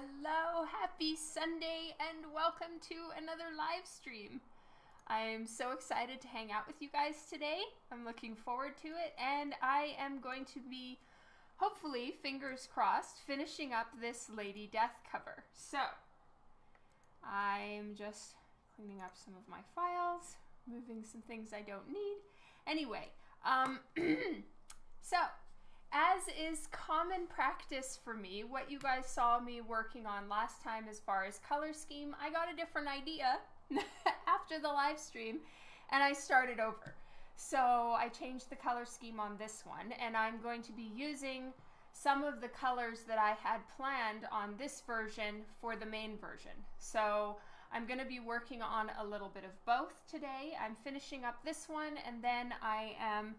Hello, happy Sunday, and welcome to another live stream. I'm so excited to hang out with you guys today. I'm looking forward to it, and I am going to be, hopefully, fingers crossed, finishing up this Lady Death cover. So, I'm just cleaning up some of my files, moving some things I don't need. Anyway, um, so as is common practice for me, what you guys saw me working on last time as far as color scheme, I got a different idea after the live stream and I started over. So I changed the color scheme on this one and I'm going to be using some of the colors that I had planned on this version for the main version. So I'm going to be working on a little bit of both today. I'm finishing up this one and then I am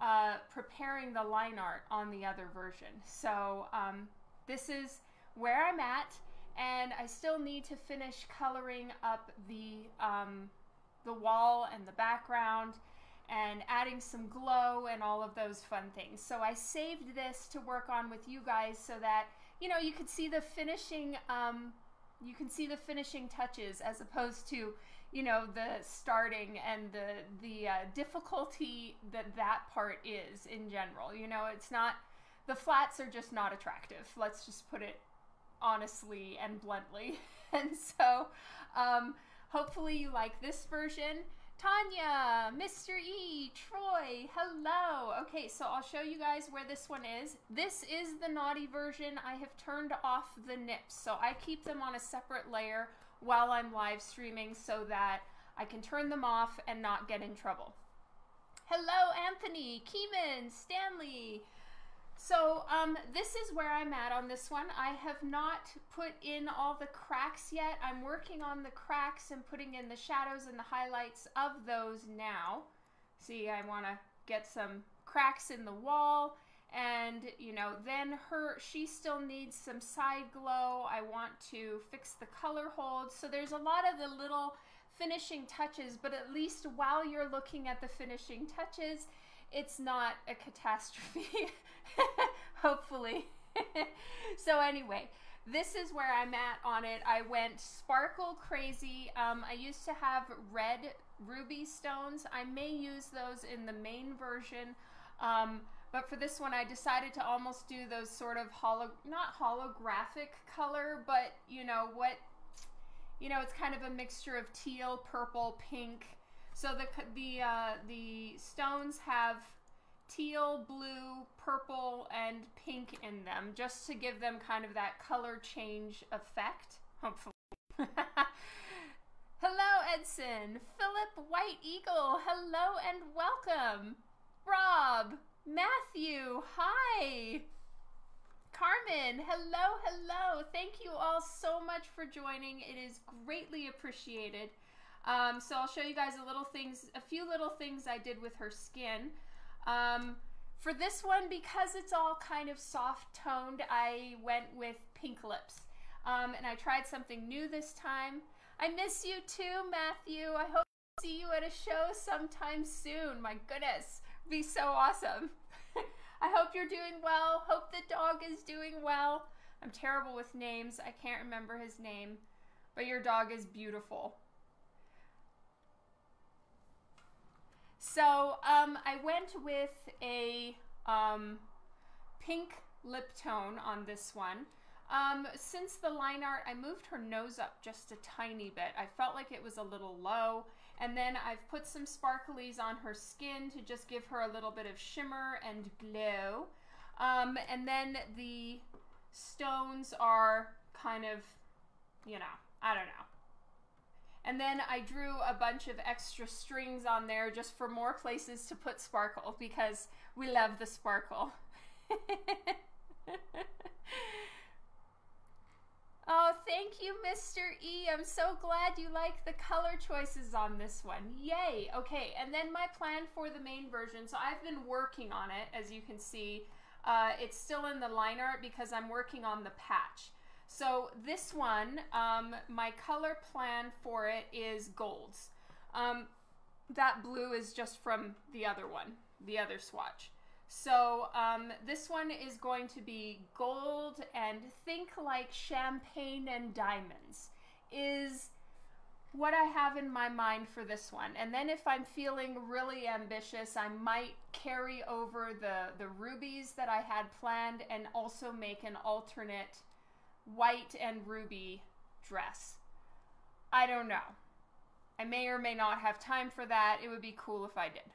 uh, preparing the line art on the other version. So um, this is where I'm at, and I still need to finish coloring up the um, the wall and the background and adding some glow and all of those fun things. So I saved this to work on with you guys so that you know you could see the finishing um, you can see the finishing touches as opposed to you know the starting and the the uh, difficulty that that part is in general you know it's not the flats are just not attractive let's just put it honestly and bluntly and so um, hopefully you like this version Tanya, Mr. E, Troy, hello. Okay, so I'll show you guys where this one is. This is the naughty version. I have turned off the nips, so I keep them on a separate layer while I'm live streaming so that I can turn them off and not get in trouble. Hello, Anthony, Keeman, Stanley, so um, this is where I'm at on this one. I have not put in all the cracks yet. I'm working on the cracks and putting in the shadows and the highlights of those now. See, I want to get some cracks in the wall and you know then her she still needs some side glow i want to fix the color hold so there's a lot of the little finishing touches but at least while you're looking at the finishing touches it's not a catastrophe, hopefully. so anyway, this is where I'm at on it. I went sparkle crazy. Um, I used to have red ruby stones. I may use those in the main version. Um, but for this one, I decided to almost do those sort of holo, not holographic color, but you know what, you know, it's kind of a mixture of teal, purple, pink, so the the uh, the stones have teal, blue, purple, and pink in them, just to give them kind of that color change effect. Hopefully. hello, Edson. Philip White Eagle. Hello and welcome. Rob, Matthew. Hi. Carmen, hello, hello. Thank you all so much for joining. It is greatly appreciated. Um, so I'll show you guys a little things, a few little things I did with her skin. Um, for this one, because it's all kind of soft toned, I went with pink lips. Um, and I tried something new this time. I miss you too, Matthew. I hope to see you at a show sometime soon. My goodness, be so awesome. I hope you're doing well. Hope the dog is doing well. I'm terrible with names. I can't remember his name. But your dog is beautiful. So um, I went with a um, pink lip tone on this one. Um, since the line art, I moved her nose up just a tiny bit. I felt like it was a little low. And then I've put some sparklies on her skin to just give her a little bit of shimmer and glow. Um, and then the stones are kind of, you know, I don't know. And then I drew a bunch of extra strings on there just for more places to put sparkle because we love the sparkle. oh, thank you, Mr. E. I'm so glad you like the color choices on this one. Yay. Okay, and then my plan for the main version. So I've been working on it, as you can see. Uh, it's still in the line art because I'm working on the patch. So this one, um, my color plan for it is golds. Um, that blue is just from the other one, the other swatch. So um, this one is going to be gold and think like champagne and diamonds is what I have in my mind for this one. And then if I'm feeling really ambitious, I might carry over the, the rubies that I had planned and also make an alternate white and ruby dress. I don't know. I may or may not have time for that. It would be cool if I did.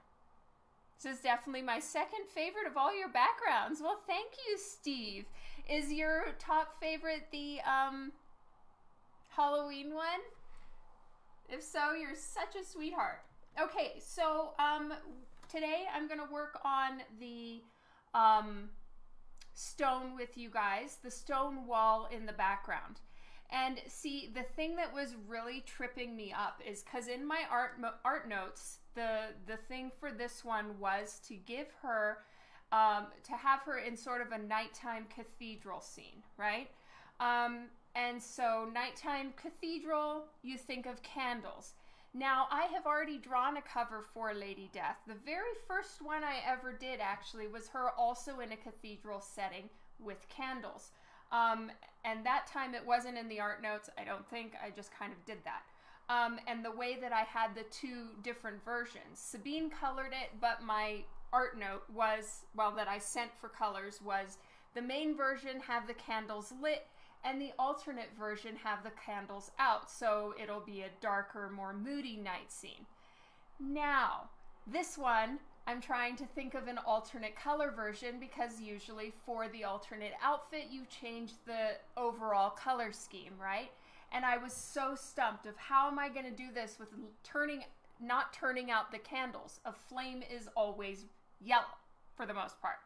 This is definitely my second favorite of all your backgrounds. Well, thank you, Steve. Is your top favorite the um, Halloween one? If so, you're such a sweetheart. Okay, so um, today I'm going to work on the um, stone with you guys, the stone wall in the background. And see, the thing that was really tripping me up is because in my art art notes, the the thing for this one was to give her, um, to have her in sort of a nighttime cathedral scene, right? Um, and so nighttime cathedral, you think of candles. Now, I have already drawn a cover for Lady Death. The very first one I ever did actually was her also in a cathedral setting with candles. Um, and that time it wasn't in the art notes, I don't think. I just kind of did that. Um, and the way that I had the two different versions. Sabine colored it, but my art note was, well, that I sent for colors was the main version have the candles lit and the alternate version have the candles out. So it'll be a darker, more moody night scene. Now, this one I'm trying to think of an alternate color version because usually for the alternate outfit, you change the overall color scheme, right? And I was so stumped of how am I going to do this with turning, not turning out the candles. A flame is always yellow for the most part.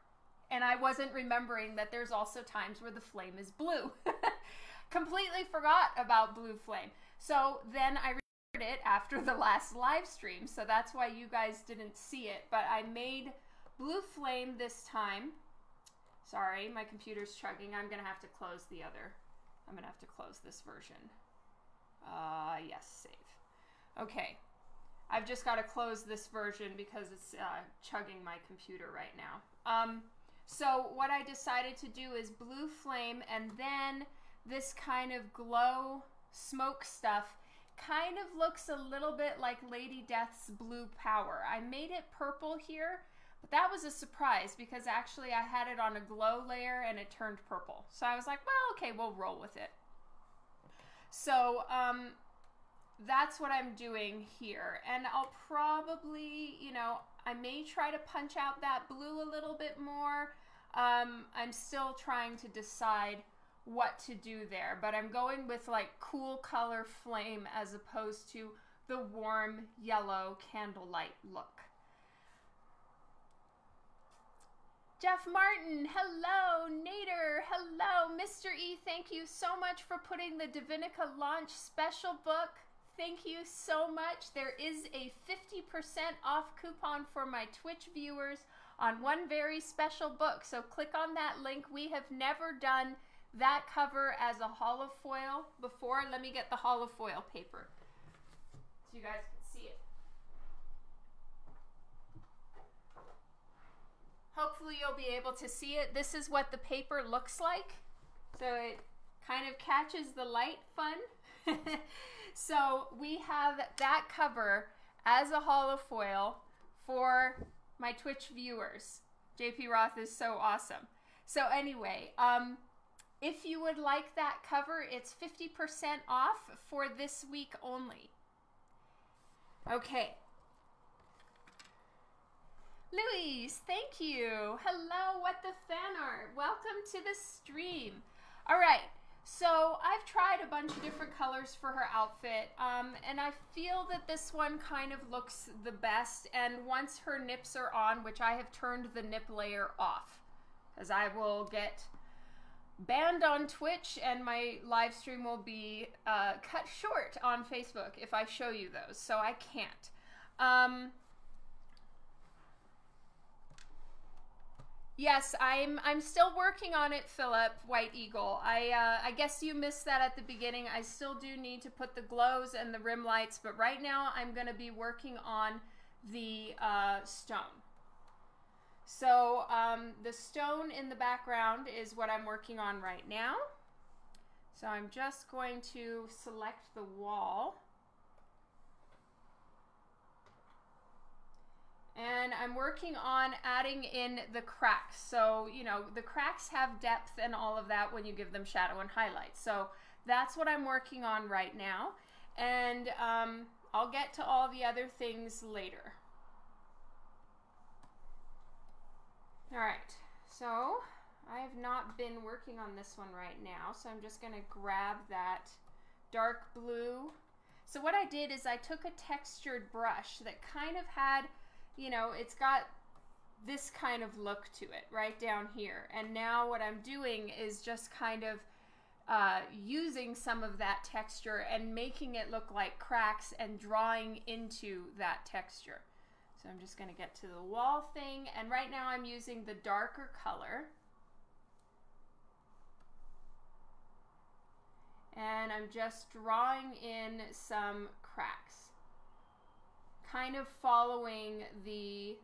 And I wasn't remembering that there's also times where the flame is blue. Completely forgot about blue flame. So then I recorded it after the last live stream, so that's why you guys didn't see it. But I made Blue Flame this time. Sorry, my computer's chugging. I'm gonna have to close the other. I'm gonna have to close this version. Uh, yes, save. Okay, I've just got to close this version because it's uh, chugging my computer right now. Um, so what I decided to do is Blue Flame and then this kind of glow smoke stuff kind of looks a little bit like Lady Death's blue power. I made it purple here, but that was a surprise because actually I had it on a glow layer and it turned purple. So I was like, well, okay, we'll roll with it. So um, that's what I'm doing here. And I'll probably, you know, I may try to punch out that blue a little bit more. Um, I'm still trying to decide what to do there, but I'm going with like cool color flame as opposed to the warm yellow candlelight look. Jeff Martin, hello. Nader, hello. Mr. E, thank you so much for putting the Divinica launch special book. Thank you so much. There is a 50% off coupon for my Twitch viewers on one very special book. So click on that link. We have never done that cover as a holofoil before. Let me get the holofoil paper so you guys can see it. Hopefully you'll be able to see it. This is what the paper looks like. So it kind of catches the light fun. so we have that cover as a holofoil for my Twitch viewers. JP Roth is so awesome. So anyway, um, if you would like that cover, it's 50% off for this week only. Okay. Louise, thank you. Hello, what the fan art. Welcome to the stream. All right, so I've tried a bunch of different colors for her outfit, um, and I feel that this one kind of looks the best. And once her nips are on, which I have turned the nip layer off, as I will get banned on Twitch, and my live stream will be uh, cut short on Facebook if I show you those. So I can't. Um, yes, I'm. I'm still working on it, Philip White Eagle. I. Uh, I guess you missed that at the beginning. I still do need to put the glows and the rim lights, but right now I'm going to be working on the uh, stone. So um, the stone in the background is what I'm working on right now. So I'm just going to select the wall. And I'm working on adding in the cracks. So, you know, the cracks have depth and all of that when you give them shadow and highlight. So that's what I'm working on right now. And um, I'll get to all the other things later. All right, so I have not been working on this one right now, so I'm just gonna grab that dark blue. So what I did is I took a textured brush that kind of had, you know, it's got this kind of look to it right down here. And now what I'm doing is just kind of uh, using some of that texture and making it look like cracks and drawing into that texture. So I'm just going to get to the wall thing. And right now I'm using the darker color. And I'm just drawing in some cracks. Kind of following the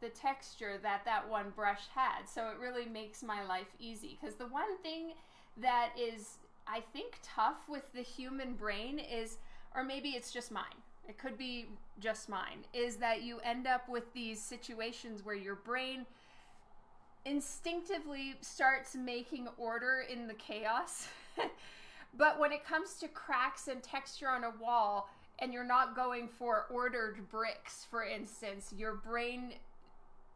the texture that that one brush had. So it really makes my life easy. Because the one thing that is, I think, tough with the human brain is, or maybe it's just mine, it could be just mine, is that you end up with these situations where your brain instinctively starts making order in the chaos. but when it comes to cracks and texture on a wall, and you're not going for ordered bricks, for instance, your brain,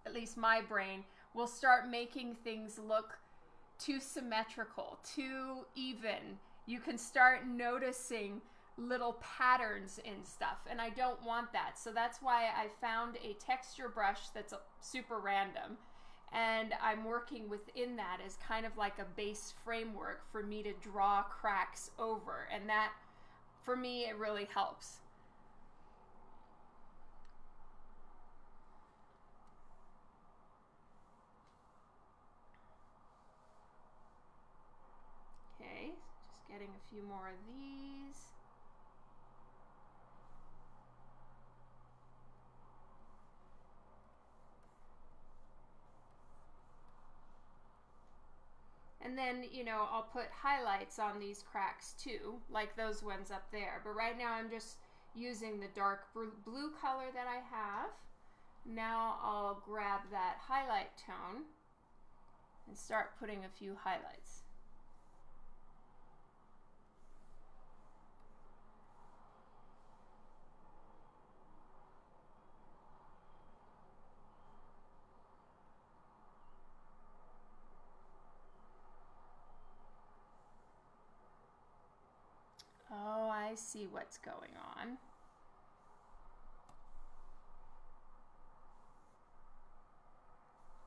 at least my brain, will start making things look too symmetrical, too even. You can start noticing little patterns in stuff and I don't want that. So that's why I found a texture brush that's super random and I'm working within that as kind of like a base framework for me to draw cracks over and that for me it really helps. Okay, just getting a few more of these. And then, you know, I'll put highlights on these cracks too, like those ones up there. But right now I'm just using the dark blue color that I have. Now I'll grab that highlight tone and start putting a few highlights. Oh, I see what's going on.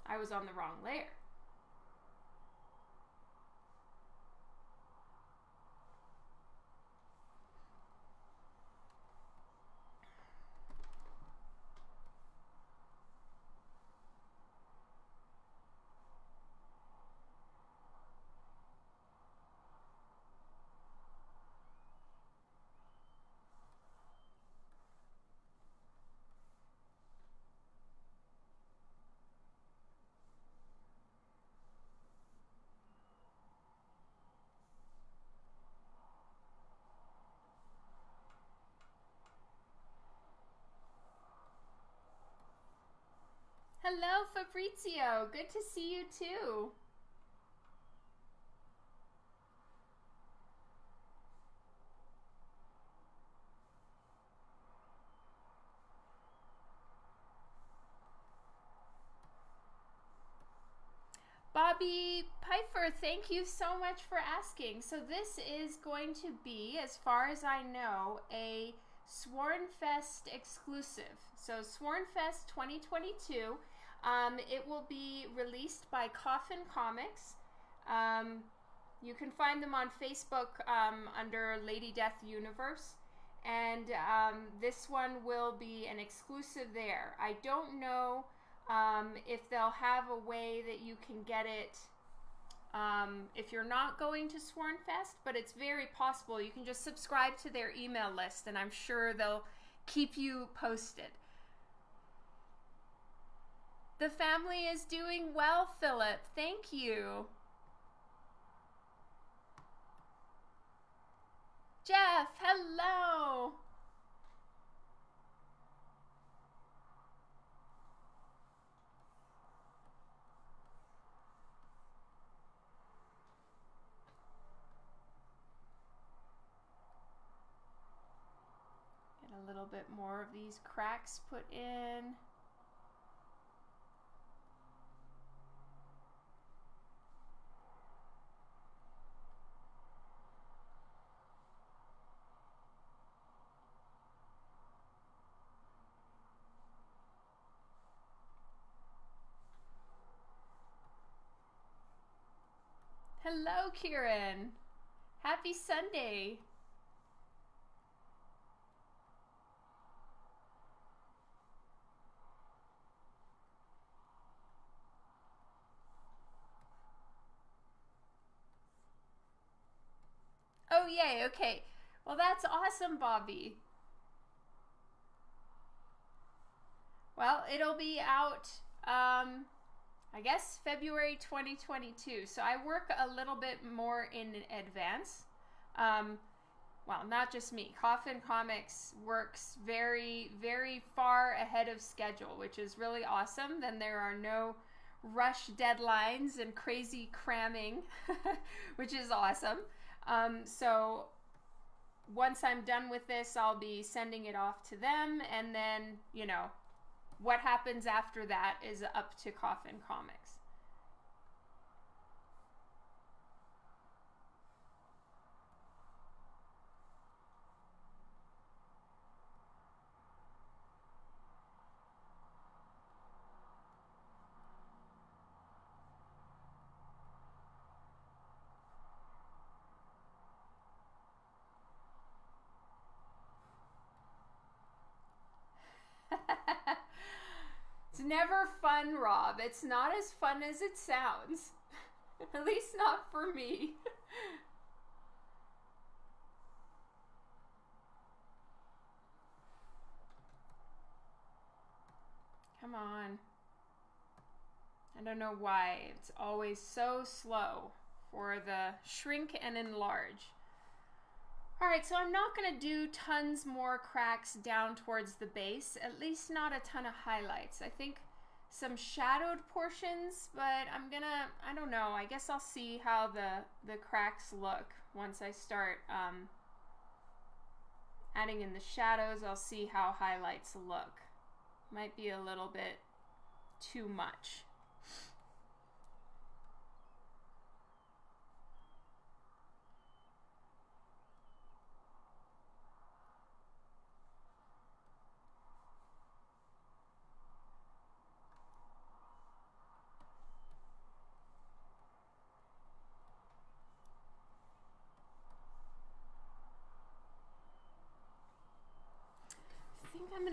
I was on the wrong layer. Hello, Fabrizio. Good to see you too. Bobby Piper, thank you so much for asking. So this is going to be, as far as I know, a Swornfest exclusive. So Swornfest 2022 um, it will be released by Coffin Comics. Um, you can find them on Facebook um, under Lady Death Universe. And um, this one will be an exclusive there. I don't know um, if they'll have a way that you can get it um, if you're not going to Swornfest, but it's very possible. You can just subscribe to their email list, and I'm sure they'll keep you posted. The family is doing well, Philip. Thank you. Jeff, hello. Get a little bit more of these cracks put in. Hello, Kieran. Happy Sunday. Oh, yay. Okay. Well, that's awesome, Bobby. Well, it'll be out um, I guess February 2022. So I work a little bit more in advance. Um, well, not just me. Coffin Comics works very, very far ahead of schedule, which is really awesome. Then there are no rush deadlines and crazy cramming, which is awesome. Um, so once I'm done with this, I'll be sending it off to them, and then, you know, what happens after that is up to Coffin Comics. Never fun, Rob. It's not as fun as it sounds. At least not for me. Come on. I don't know why. It's always so slow for the shrink and enlarge. All right, so I'm not gonna do tons more cracks down towards the base, at least not a ton of highlights. I think some shadowed portions, but I'm gonna, I don't know, I guess I'll see how the, the cracks look once I start um, adding in the shadows. I'll see how highlights look. Might be a little bit too much.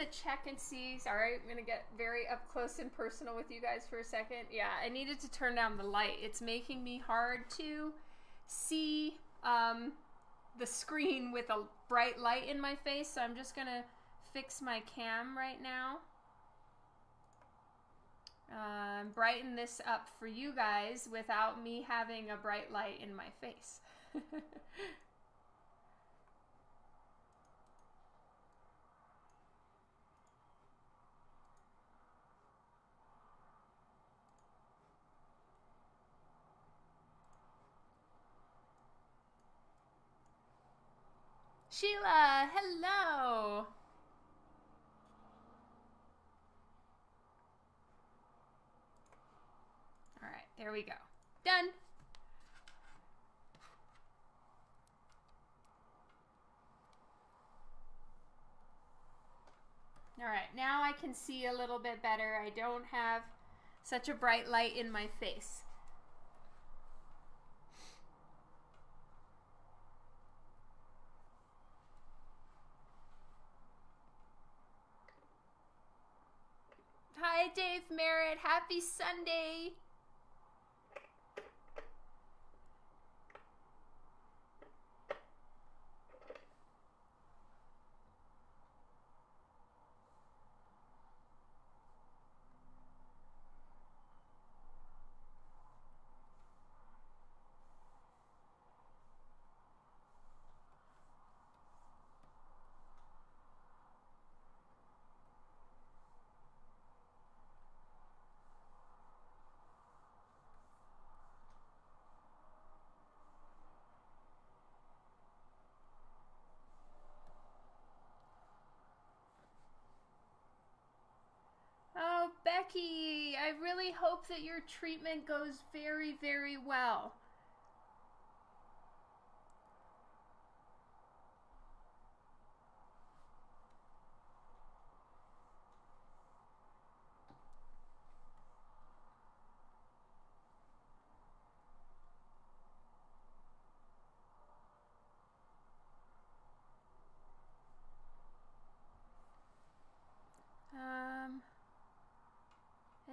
Gonna check and see. Sorry, I'm gonna get very up close and personal with you guys for a second. Yeah, I needed to turn down the light. It's making me hard to see um, the screen with a bright light in my face, so I'm just gonna fix my cam right now. Uh, brighten this up for you guys without me having a bright light in my face. Sheila, hello. All right, there we go. Done. All right, now I can see a little bit better. I don't have such a bright light in my face. Hi, Dave Merritt. Happy Sunday. I really hope that your treatment goes very, very well.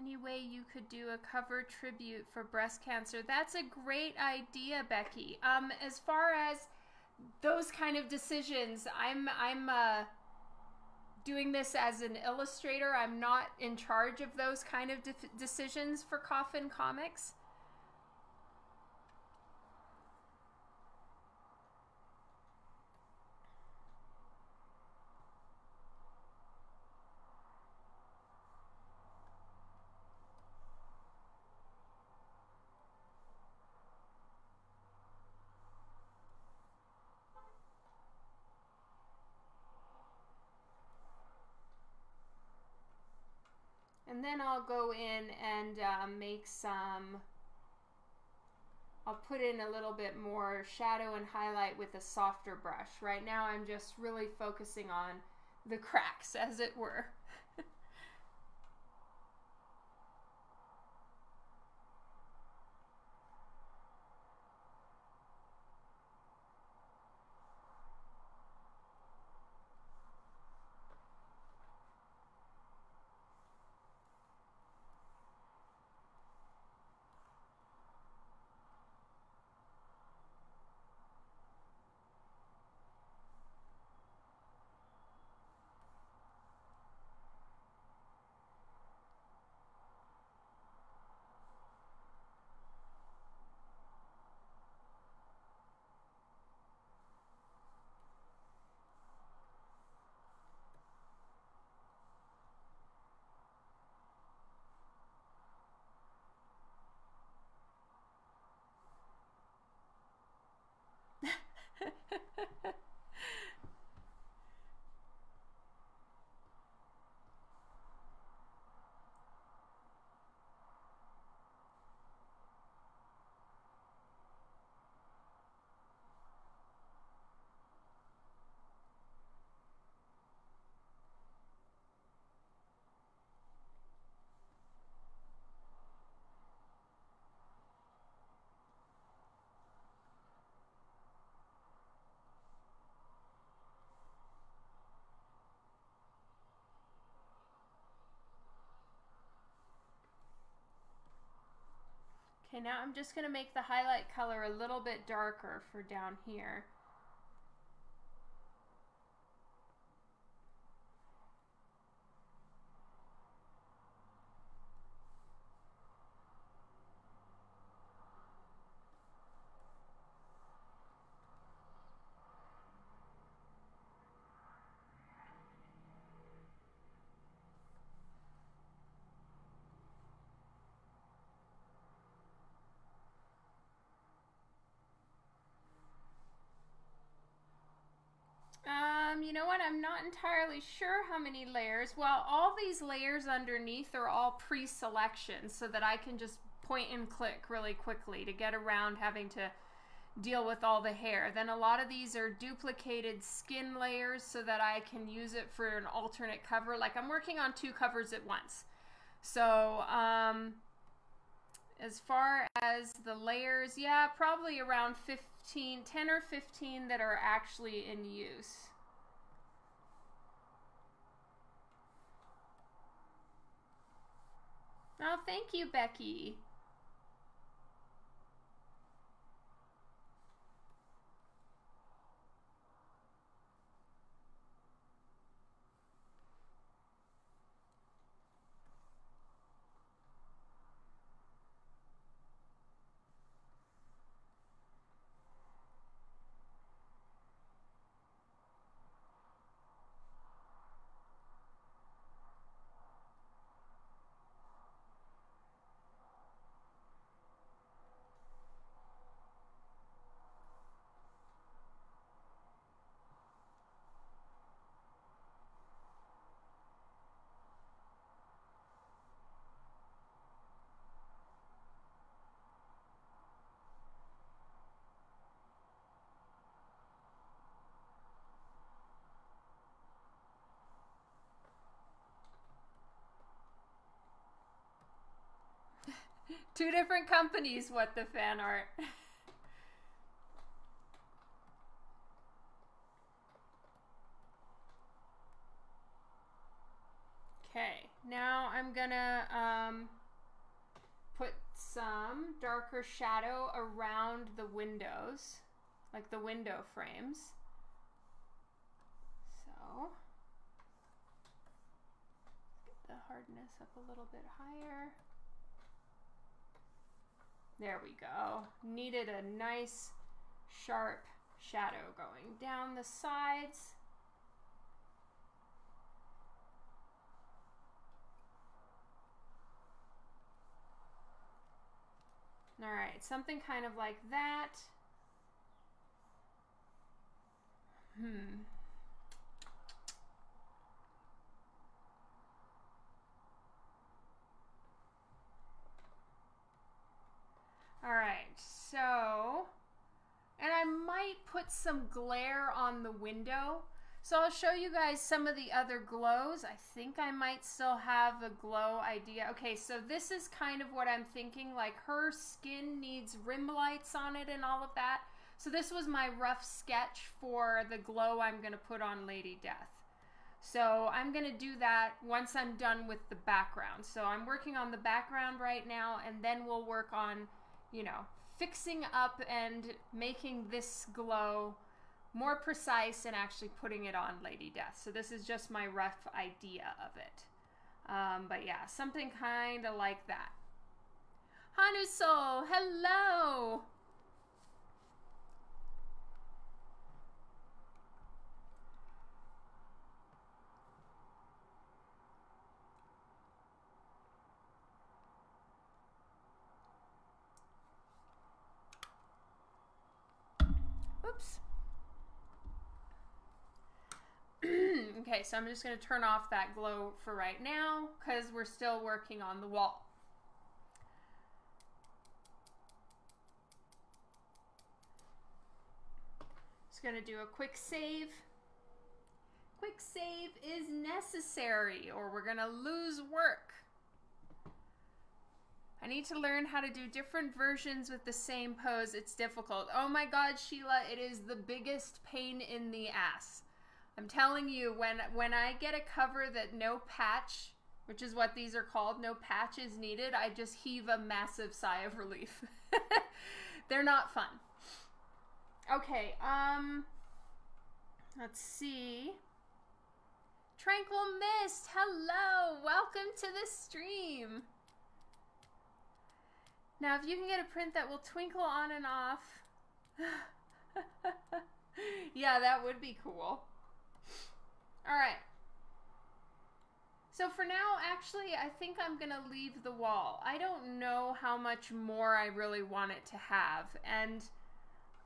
Any way you could do a cover tribute for breast cancer. That's a great idea, Becky. Um, as far as those kind of decisions, I'm I'm uh, doing this as an illustrator. I'm not in charge of those kind of de decisions for Coffin Comics. And then I'll go in and uh, make some, I'll put in a little bit more shadow and highlight with a softer brush. Right now I'm just really focusing on the cracks as it were. Okay, now I'm just going to make the highlight color a little bit darker for down here. Um, you know what? I'm not entirely sure how many layers. Well, all these layers underneath are all pre-selection so that I can just point and click really quickly to get around having to deal with all the hair. Then a lot of these are duplicated skin layers so that I can use it for an alternate cover. Like I'm working on two covers at once. So, um, as far as the layers, yeah, probably around 15, 10 or 15 that are actually in use. Oh, thank you, Becky. Two different companies, what the fan art. Okay, now I'm gonna um, put some darker shadow around the windows, like the window frames. So, get the hardness up a little bit higher. There we go. Needed a nice sharp shadow going down the sides. All right, something kind of like that. Hmm. All right, so, and I might put some glare on the window. So I'll show you guys some of the other glows. I think I might still have a glow idea. Okay, so this is kind of what I'm thinking. Like her skin needs rim lights on it and all of that. So this was my rough sketch for the glow I'm going to put on Lady Death. So I'm going to do that once I'm done with the background. So I'm working on the background right now and then we'll work on, you know, fixing up and making this glow more precise and actually putting it on Lady Death. So this is just my rough idea of it. Um, but yeah, something kind of like that. Hanusol, hello! Oops. okay, so I'm just going to turn off that glow for right now because we're still working on the wall. Just going to do a quick save. Quick save is necessary or we're going to lose work. I need to learn how to do different versions with the same pose. It's difficult. Oh my god, Sheila, it is the biggest pain in the ass. I'm telling you, when when I get a cover that no patch, which is what these are called, no patch is needed, I just heave a massive sigh of relief. They're not fun. Okay, um let's see. Tranquil Mist, hello. Welcome to the stream. Now, if you can get a print that will twinkle on and off. yeah, that would be cool. All right. So for now, actually, I think I'm going to leave the wall. I don't know how much more I really want it to have. And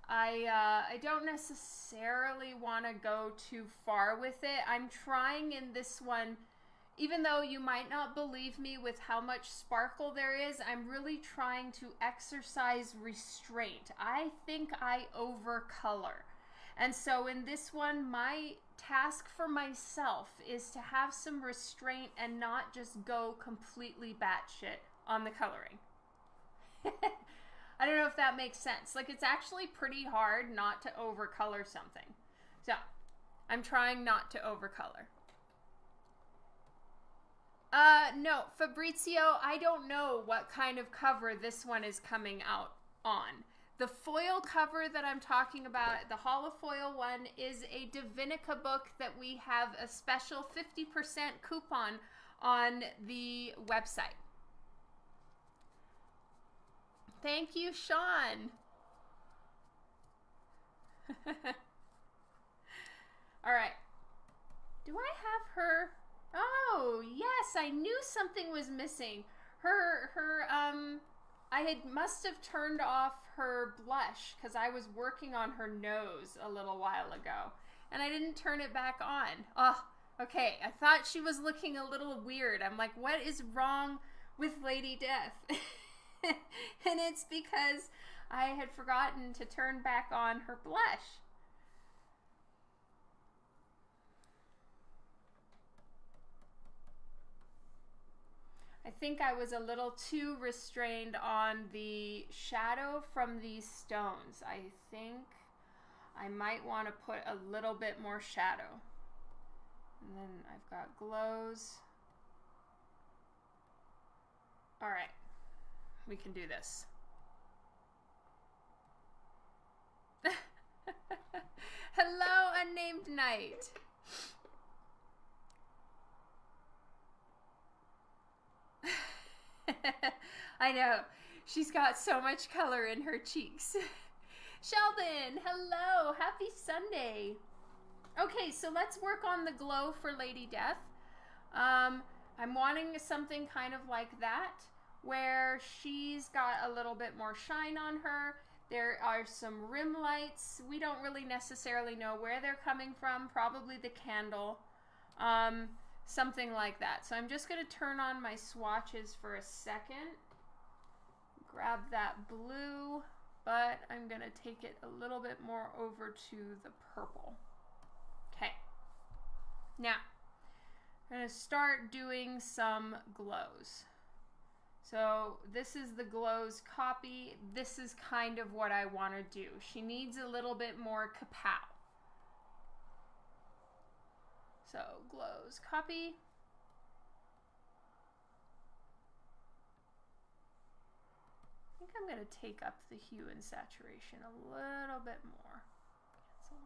I, uh, I don't necessarily want to go too far with it. I'm trying in this one, even though you might not believe me with how much sparkle there is, I'm really trying to exercise restraint. I think I overcolor. And so in this one, my task for myself is to have some restraint and not just go completely batshit on the coloring. I don't know if that makes sense. Like, it's actually pretty hard not to overcolor something. So, I'm trying not to overcolor. Uh, no, Fabrizio, I don't know what kind of cover this one is coming out on. The foil cover that I'm talking about, the holofoil one, is a Divinica book that we have a special 50% coupon on the website. Thank you, Sean. All right. Do I have her? Oh, yes, I knew something was missing. Her her um I had must have turned off her blush because I was working on her nose a little while ago and I didn't turn it back on. Oh, okay. I thought she was looking a little weird. I'm like, what is wrong with Lady Death? and it's because I had forgotten to turn back on her blush. I think I was a little too restrained on the shadow from these stones. I think I might want to put a little bit more shadow. And then I've got glows. All right, we can do this. Hello, unnamed knight. I know. She's got so much color in her cheeks. Sheldon, hello. Happy Sunday. Okay, so let's work on the glow for Lady Death. Um, I'm wanting something kind of like that, where she's got a little bit more shine on her. There are some rim lights. We don't really necessarily know where they're coming from. Probably the candle. Um, something like that. So I'm just going to turn on my swatches for a second. Grab that blue, but I'm going to take it a little bit more over to the purple. Okay. Now, I'm going to start doing some glows. So this is the glows copy. This is kind of what I want to do. She needs a little bit more kapow. So glows copy. I think I'm going to take up the hue and saturation a little bit more. Cancel.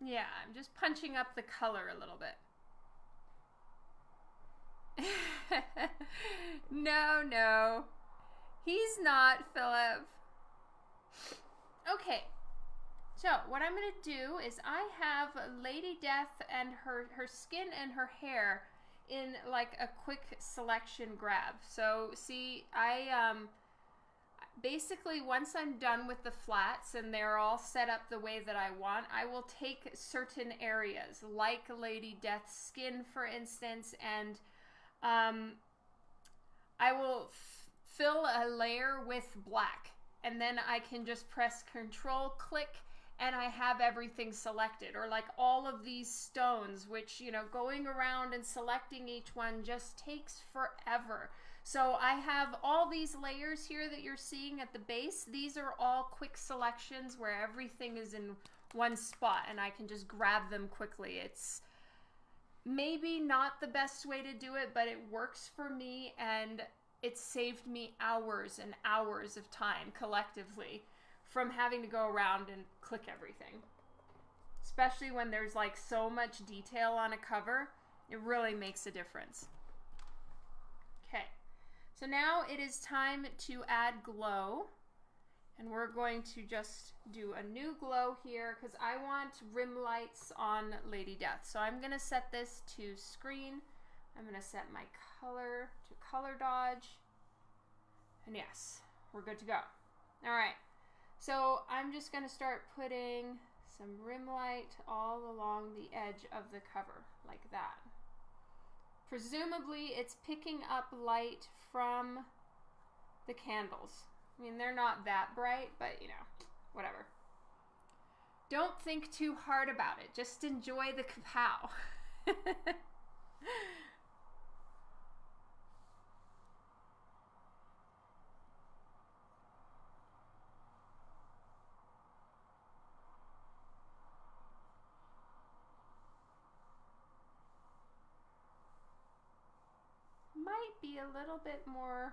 Yeah, I'm just punching up the color a little bit. no, no. He's not, Philip. Okay. So, what I'm going to do is I have Lady Death and her, her skin and her hair in like a quick selection grab. So, see, I um basically once I'm done with the flats and they're all set up the way that I want, I will take certain areas like Lady Death's skin, for instance, and um, I will fill a layer with black. And then I can just press Control click and I have everything selected. Or like all of these stones, which, you know, going around and selecting each one just takes forever. So I have all these layers here that you're seeing at the base. These are all quick selections where everything is in one spot and I can just grab them quickly. It's maybe not the best way to do it, but it works for me and it saved me hours and hours of time collectively from having to go around and click everything. Especially when there's like so much detail on a cover, it really makes a difference. Okay, so now it is time to add glow. And we're going to just do a new glow here because I want rim lights on Lady Death. So I'm going to set this to screen. I'm to set my color to color dodge. And yes, we're good to go. All right. So I'm just to start putting some rim light all along the edge of the cover like that. Presumably it's picking up light from the candles. I mean, they're not that bright, but you know, whatever. Don't think too hard about it. Just enjoy the kapow. might a little bit more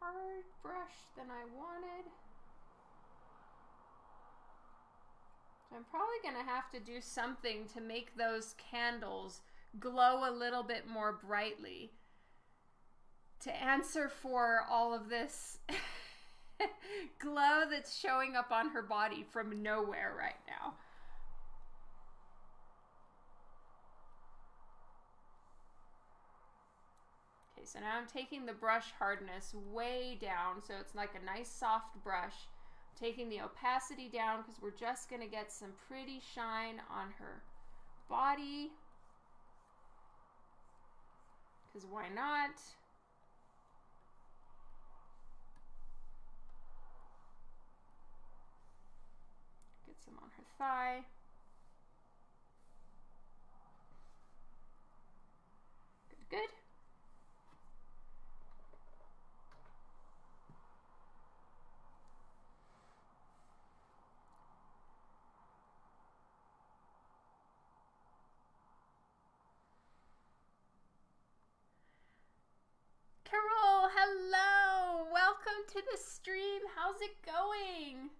hard brush than I wanted. So I'm probably going to have to do something to make those candles glow a little bit more brightly to answer for all of this glow that's showing up on her body from nowhere right now. So now I'm taking the brush hardness way down so it's like a nice soft brush. taking the opacity down because we're just going to get some pretty shine on her body. Because why not? Get some on her thigh. Good, good. Carol, hello! Welcome to the stream. How's it going?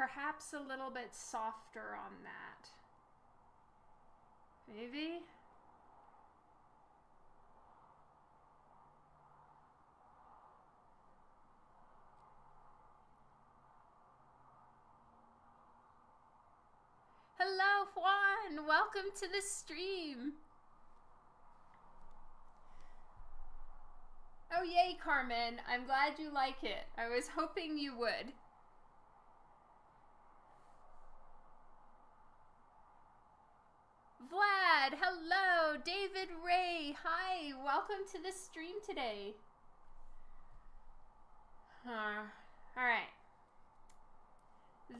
Perhaps a little bit softer on that. Maybe? Hello, Juan! Welcome to the stream! Oh, yay, Carmen. I'm glad you like it. I was hoping you would. Vlad, hello. David Ray, hi. Welcome to the stream today. Uh, all right.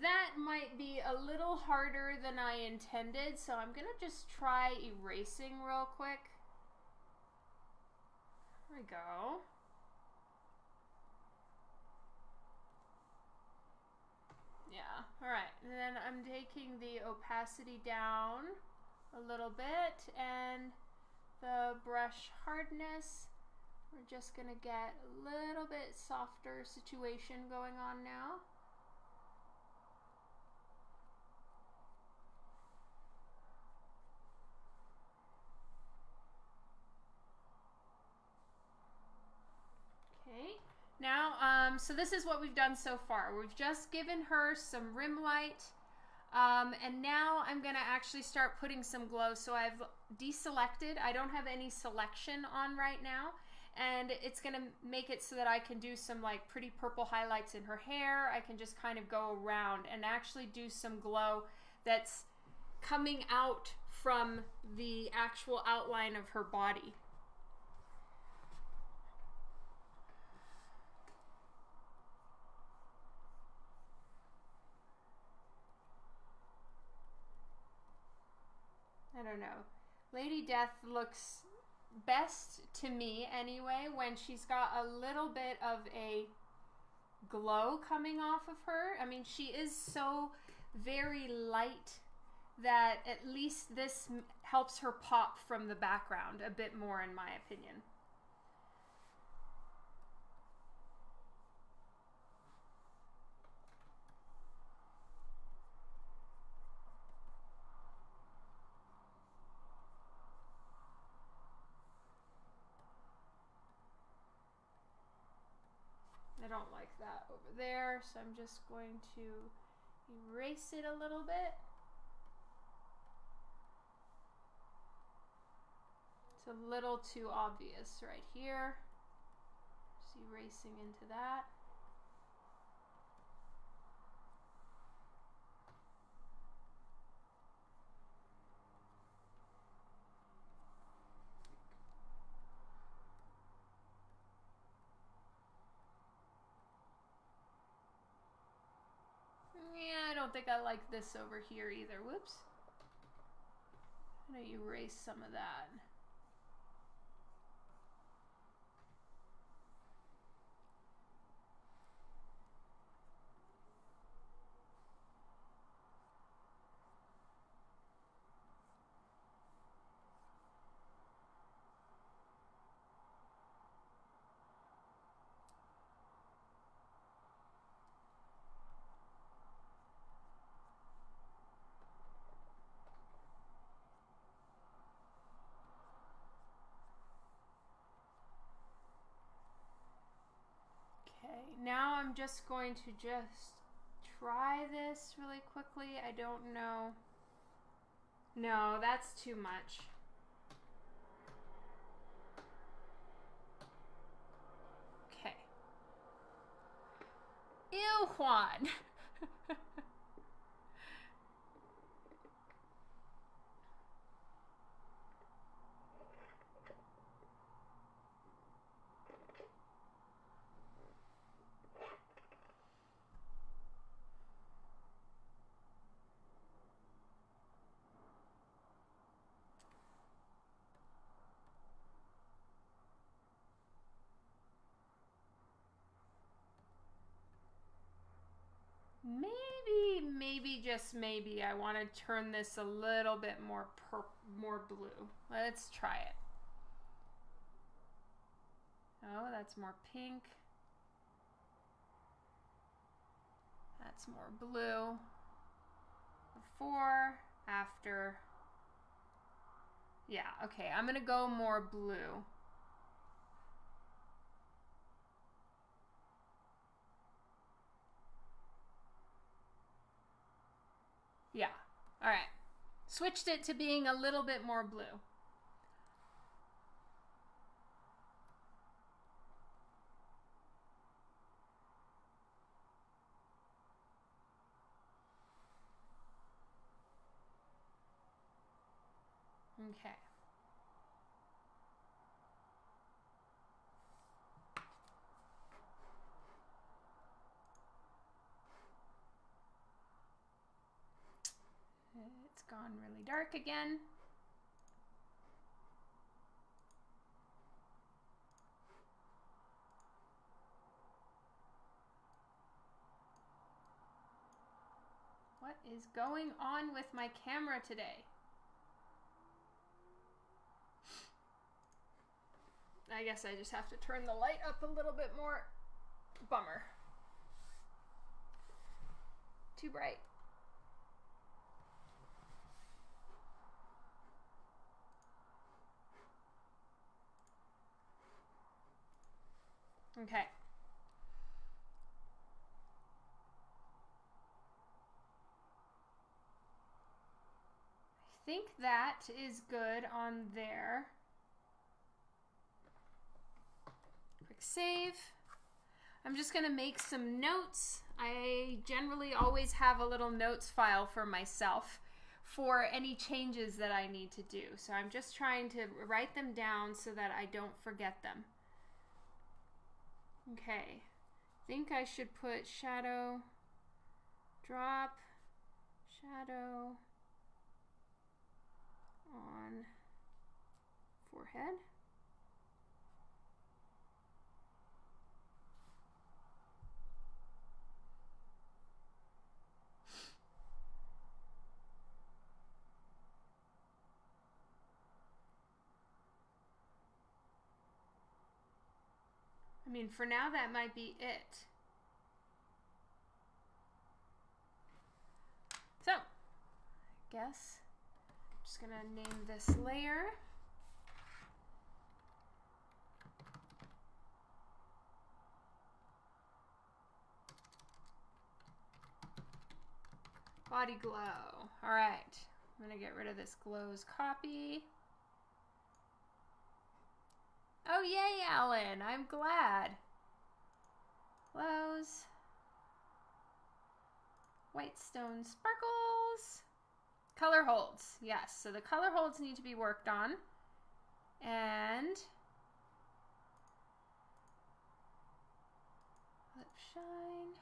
That might be a little harder than I intended, so I'm to just try erasing real quick. There we go. Yeah, all right. And then I'm taking the opacity down a little bit and the brush hardness we're just gonna get a little bit softer situation going on now. Okay now um, so this is what we've done so far. We've just given her some rim light um, and now I'm going to actually start putting some glow. So I've deselected. I don't have any selection on right now. And it's going to make it so that I can do some like pretty purple highlights in her hair. I can just kind of go around and actually do some glow that's coming out from the actual outline of her body. I don't know. Lady Death looks best to me anyway when she's got a little bit of a glow coming off of her. I mean, she is so very light that at least this helps her pop from the background a bit more, in my opinion. don't like that over there, so I'm just going to erase it a little bit. It's a little too obvious right here. Just erasing into that. Yeah, I don't think I like this over here either. Whoops. I'm going to erase some of that. now I'm just going to just try this really quickly. I don't know. No, that's too much. Okay. Ew, Juan. maybe, just maybe I want to turn this a little bit more pur more blue. Let's try it. Oh, that's more pink. That's more blue. Before, after. Yeah, okay, I'm gonna go more blue. Yeah. All right. Switched it to being a little bit more blue. Okay. It's gone really dark again. What is going on with my camera today? I guess I just have to turn the light up a little bit more. Bummer. Too bright. Okay. I think that is good on there. Quick save. I'm just going to make some notes. I generally always have a little notes file for myself for any changes that I need to do. So I'm just trying to write them down so that I don't forget them. Okay, think I should put shadow, drop, shadow on forehead. I mean, for now, that might be it. So, I guess I'm just going to name this layer. Body glow. All right. I'm going to get rid of this glows copy. Oh, yay, Alan. I'm glad. Glows. White stone sparkles. Color holds. Yes, so the color holds need to be worked on. And lip shine.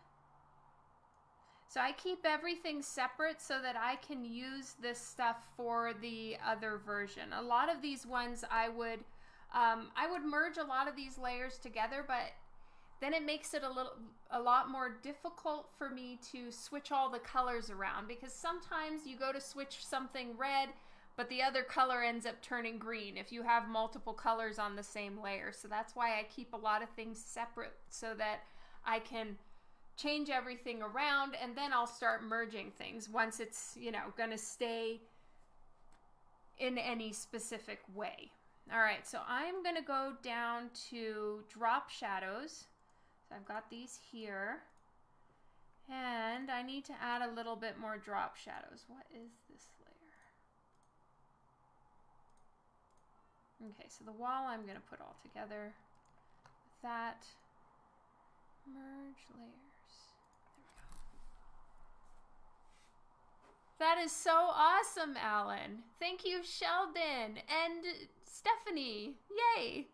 So I keep everything separate so that I can use this stuff for the other version. A lot of these ones I would um, I would merge a lot of these layers together, but then it makes it a little a lot more difficult for me to switch all the colors around because sometimes you go to switch something red but the other color ends up turning green if you have multiple colors on the same layer. So that's why I keep a lot of things separate so that I can change everything around and then I'll start merging things once it's you know gonna stay in any specific way all right, so I'm gonna go down to drop shadows. So I've got these here. And I need to add a little bit more drop shadows. What is this layer? Okay, so the wall I'm going to put all together with that. Merge layers. There we go. That is so awesome, Alan. Thank you, Sheldon and Stephanie. Yay!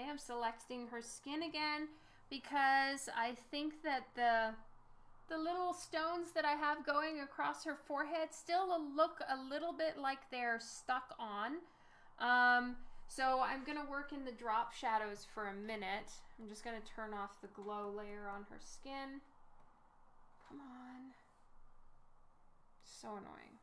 Okay, I'm selecting her skin again because I think that the the little stones that I have going across her forehead still look a little bit like they're stuck on. Um, so I'm going to work in the drop shadows for a minute. I'm just going to turn off the glow layer on her skin. Come on. So annoying.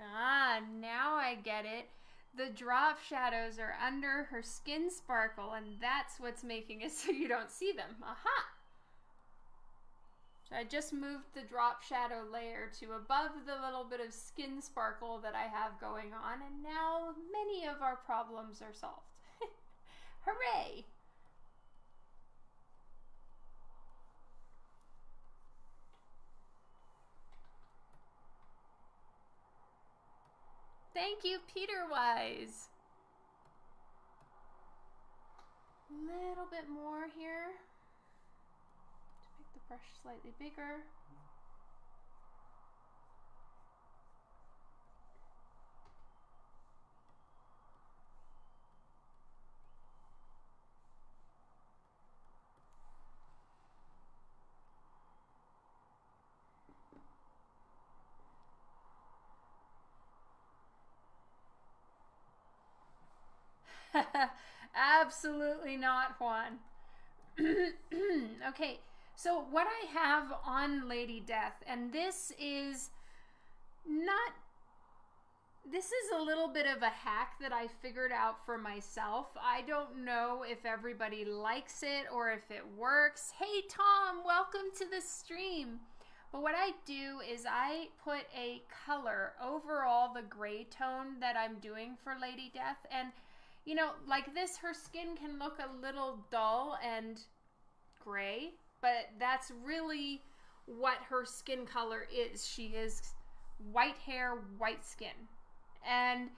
Ah, now I get it. The drop shadows are under her skin sparkle, and that's what's making it so you don't see them. Aha! So I just moved the drop shadow layer to above the little bit of skin sparkle that I have going on, and now many of our problems are solved. Hooray! Thank you, Peter Wise. Little bit more here to make the brush slightly bigger. Absolutely not, Juan. okay, so what I have on Lady Death, and this is not. This is a little bit of a hack that I figured out for myself. I don't know if everybody likes it or if it works. Hey, Tom, welcome to the stream. But what I do is I put a color over all the gray tone that I'm doing for Lady Death. And you know, like this, her skin can look a little dull and gray, but that's really what her skin color is. She is white hair, white skin. And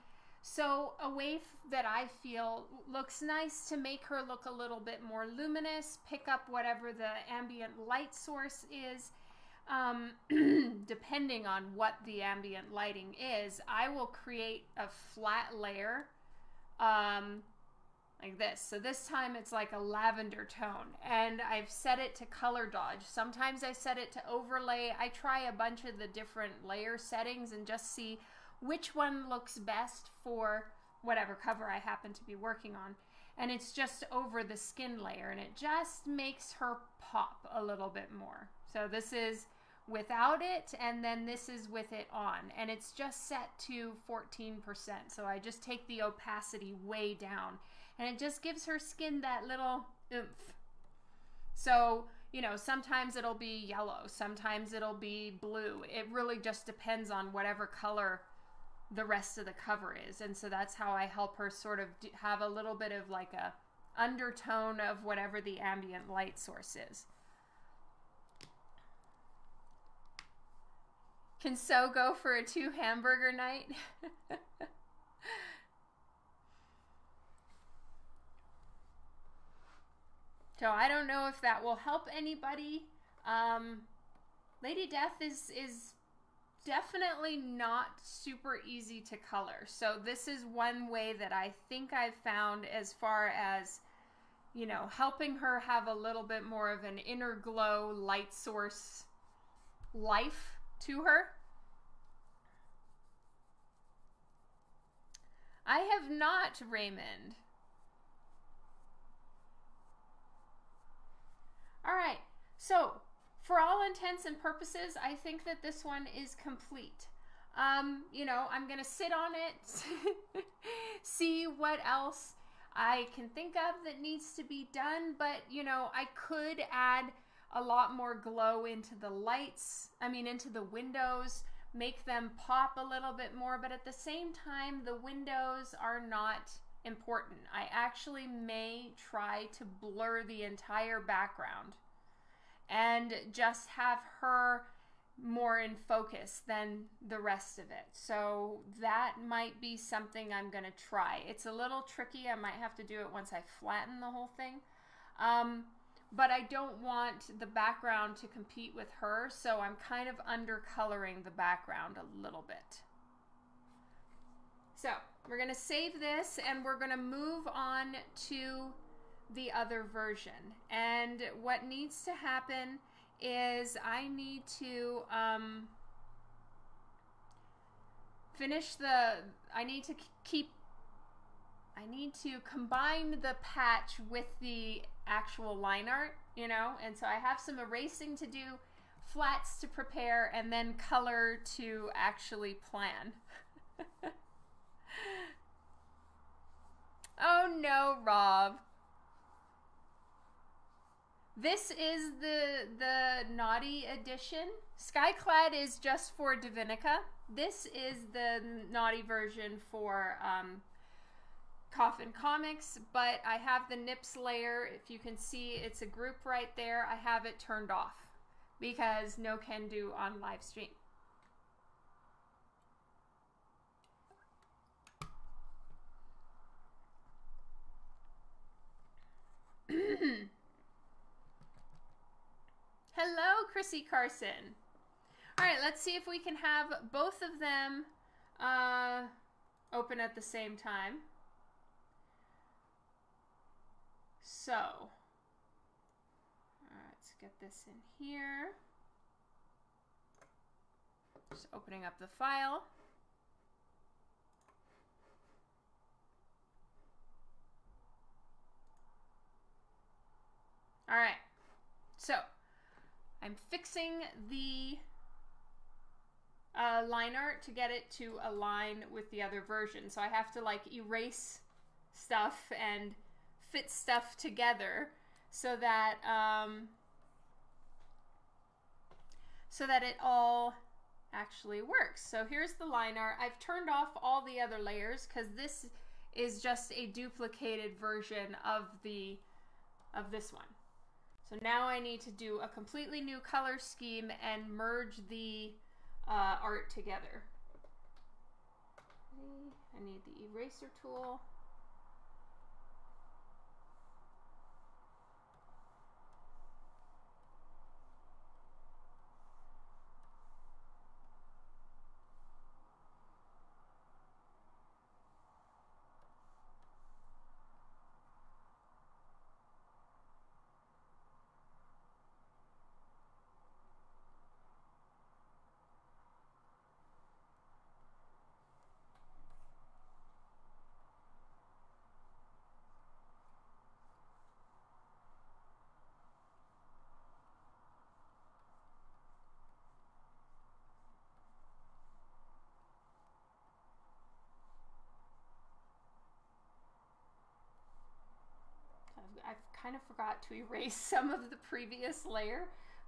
so a way that I feel looks nice to make her look a little bit more luminous, pick up whatever the ambient light source is, um, depending on what the ambient lighting is, I will create a flat layer um, like this. So this time it's like a lavender tone and I've set it to color dodge. Sometimes I set it to overlay. I try a bunch of the different layer settings and just see which one looks best for whatever cover I happen to be working on. And it's just over the skin layer and it just makes her pop a little bit more. So this is without it and then this is with it on. And it's just set to 14% so I just take the opacity way down. And it just gives her skin that little oomph. So you know sometimes it'll be yellow sometimes it'll be blue. It really just depends on whatever color the rest of the cover is. And so that's how I help her sort of have a little bit of like a undertone of whatever the ambient light source is Can So go for a two hamburger night? so I don't know if that will help anybody. Um, Lady Death is is definitely not super easy to color. So this is one way that I think I've found as far as you know, helping her have a little bit more of an inner glow light source life to her. I have not, Raymond. All right, so for all intents and purposes, I think that this one is complete. Um, you know, I'm going to sit on it, see what else I can think of that needs to be done, but you know, I could add a lot more glow into the lights, I mean, into the windows, make them pop a little bit more, but at the same time, the windows are not important. I actually may try to blur the entire background and just have her more in focus than the rest of it. So that might be something I'm going to try. It's a little tricky. I might have to do it once I flatten the whole thing. Um, but I don't want the background to compete with her, so I'm kind of undercoloring the background a little bit. So we're to save this and we're to move on to the other version. And what needs to happen is I need to um, finish the, I need to keep, I need to combine the patch with the actual line art, you know, and so I have some erasing to do, flats to prepare, and then color to actually plan. oh no, Rob. This is the the naughty edition. Skyclad is just for Divinica. This is the naughty version for um, Coffin Comics, but I have the Nips layer. If you can see, it's a group right there. I have it turned off because no can do on live stream. Hello, Chrissy Carson. All right, let's see if we can have both of them uh, open at the same time. So, let's get this in here. Just opening up the file. All right, so I'm fixing the uh, line art to get it to align with the other version. So I have to like erase stuff and fit stuff together so that um, so that it all actually works. So here's the line art. I've turned off all the other layers because this is just a duplicated version of the of this one. So now I need to do a completely new color scheme and merge the uh, art together. I need the eraser tool. Kind of forgot to erase some of the previous layer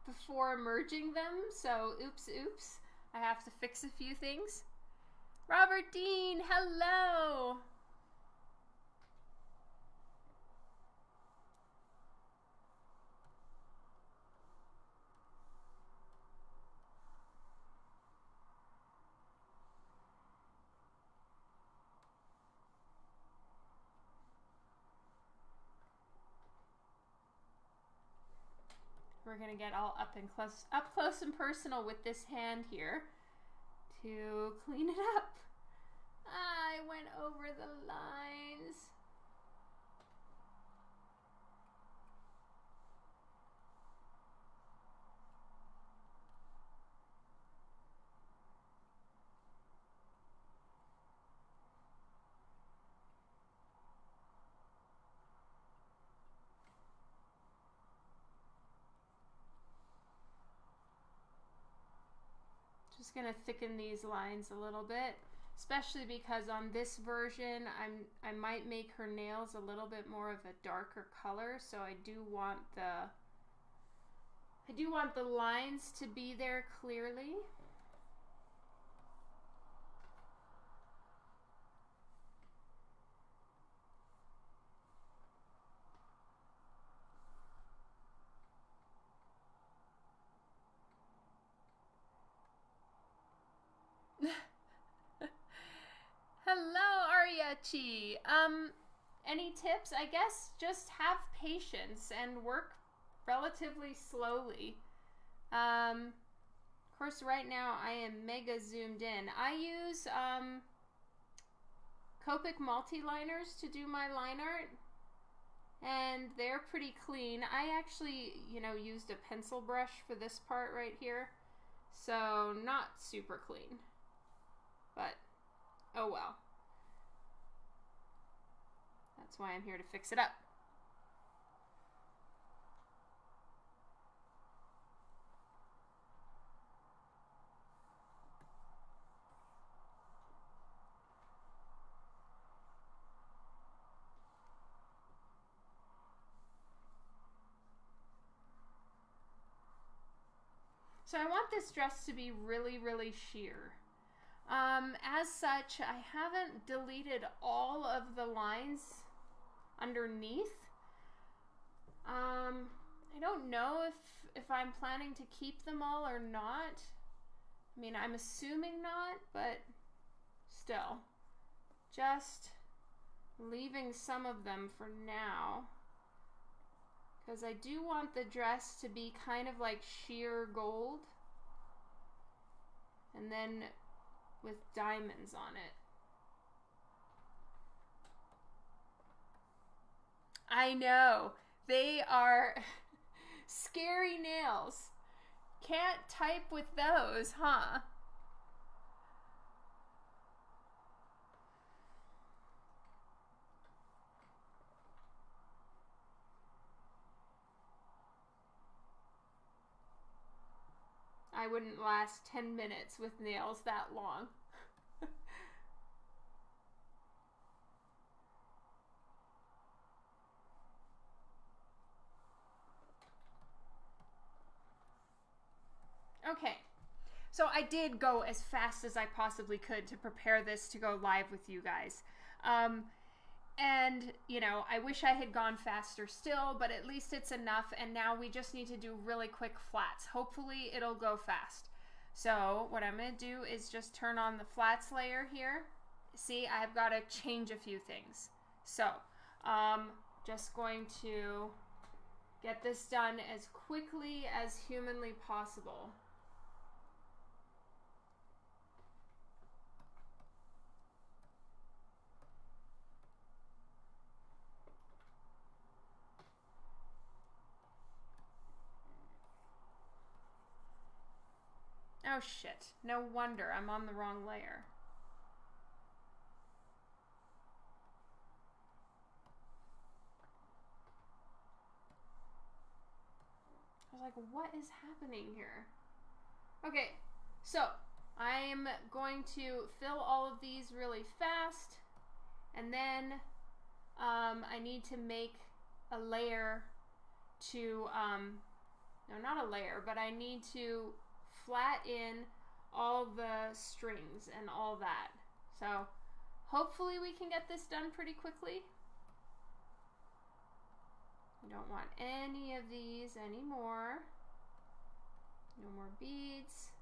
before merging them. So oops, oops. I have to fix a few things. Robert Dean, hello. We're gonna get all up and close, up close and personal with this hand here to clean it up. I went over the lines. Just gonna thicken these lines a little bit, especially because on this version, I'm I might make her nails a little bit more of a darker color, so I do want the I do want the lines to be there clearly. Ariachi. Um, any tips? I guess just have patience and work relatively slowly. Um, of course, right now I am mega zoomed in. I use um, Copic multi-liners to do my line art, and they're pretty clean. I actually, you know, used a pencil brush for this part right here, so not super clean, but oh well. That's why I'm here to fix it up. So I want this dress to be really, really sheer. Um, as such, I haven't deleted all of the lines underneath. Um, I don't know if, if I'm planning to keep them all or not. I mean, I'm assuming not, but still. Just leaving some of them for now. Because I do want the dress to be kind of like sheer gold. And then with diamonds on it. I know. They are scary nails. Can't type with those, huh? I wouldn't last 10 minutes with nails that long. Okay. So I did go as fast as I possibly could to prepare this to go live with you guys. Um, and, you know, I wish I had gone faster still, but at least it's enough. And now we just need to do really quick flats. Hopefully it'll go fast. So what I'm going to do is just turn on the flats layer here. See, I've got to change a few things. So, um, just going to get this done as quickly as humanly possible. Oh shit. No wonder I'm on the wrong layer. I was like, what is happening here? Okay, so I'm going to fill all of these really fast and then um, I need to make a layer to, um, no, not a layer, but I need to flat in all the strings and all that. So hopefully we can get this done pretty quickly. We don't want any of these anymore. No more beads.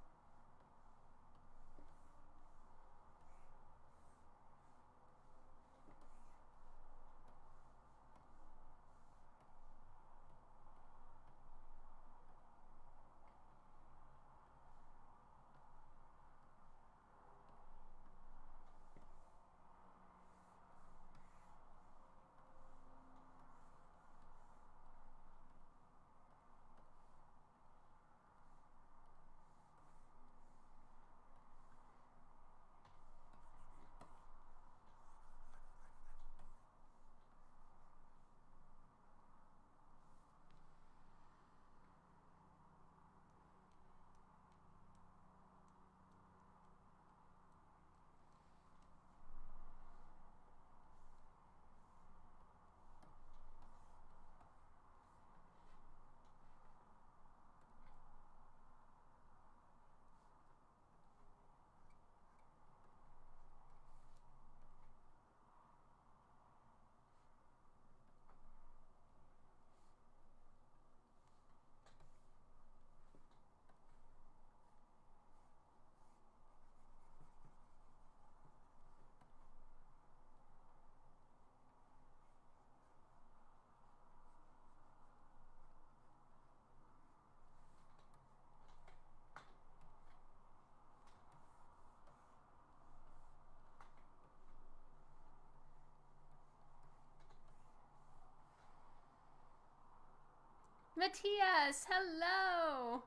Matthias, hello.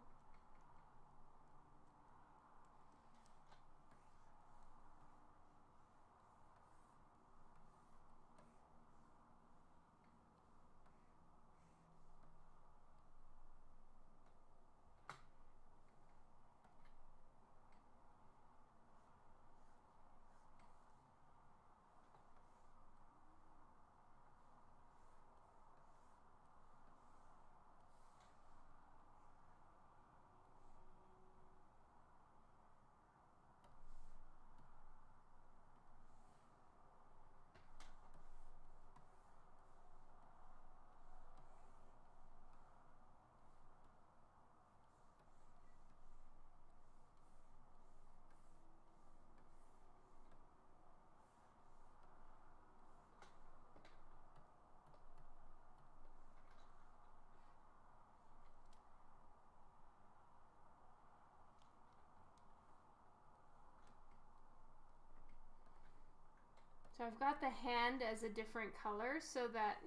I've got the hand as a different color so that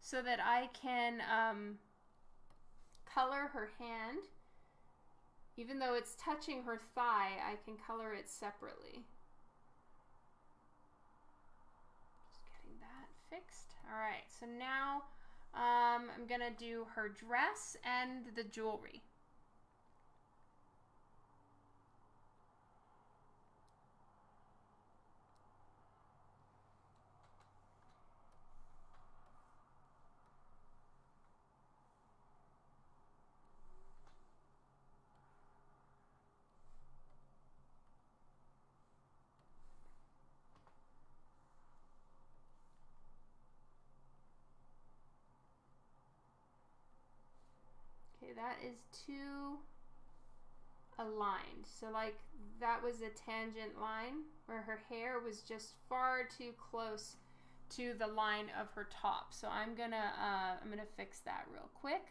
so that I can um, color her hand. Even though it's touching her thigh, I can color it separately. Just getting that fixed. All right, so now um, I'm gonna do her dress and the jewelry. Okay, that is too aligned. So like that was a tangent line where her hair was just far too close to the line of her top. So I'm gonna uh, I'm gonna fix that real quick.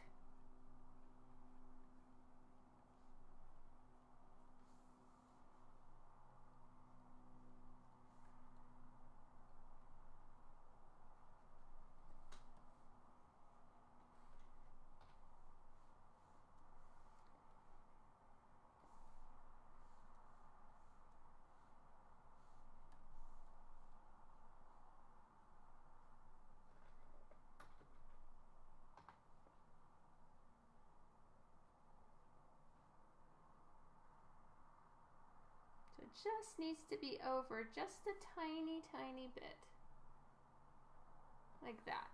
Just needs to be over just a tiny, tiny bit. Like that.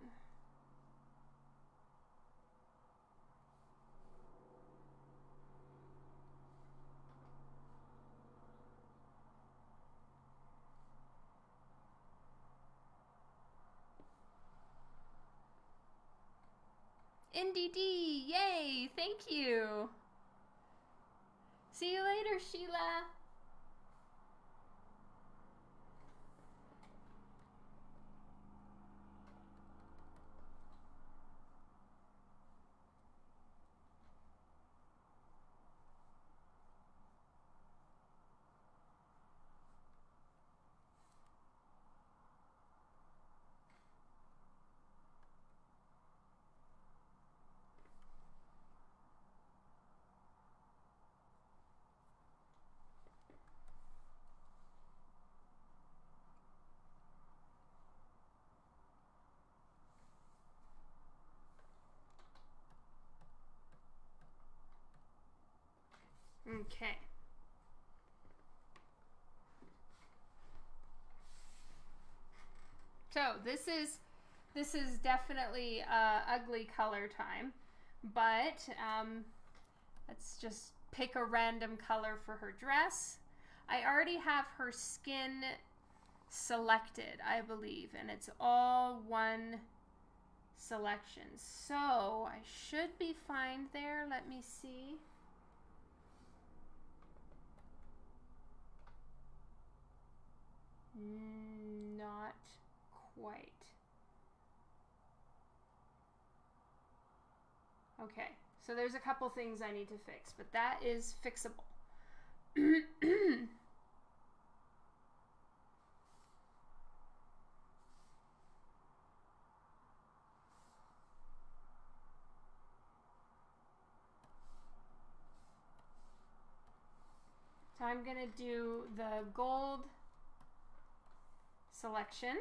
NDD, yay, thank you. See you later, Sheila. Okay. So this is this is definitely uh, ugly color time, but um, let's just pick a random color for her dress. I already have her skin selected, I believe, and it's all one selection. So I should be fine there. Let me see. Mm, not quite. Okay, so there's a couple things I need to fix, but that is fixable. So I'm going to do the gold selection.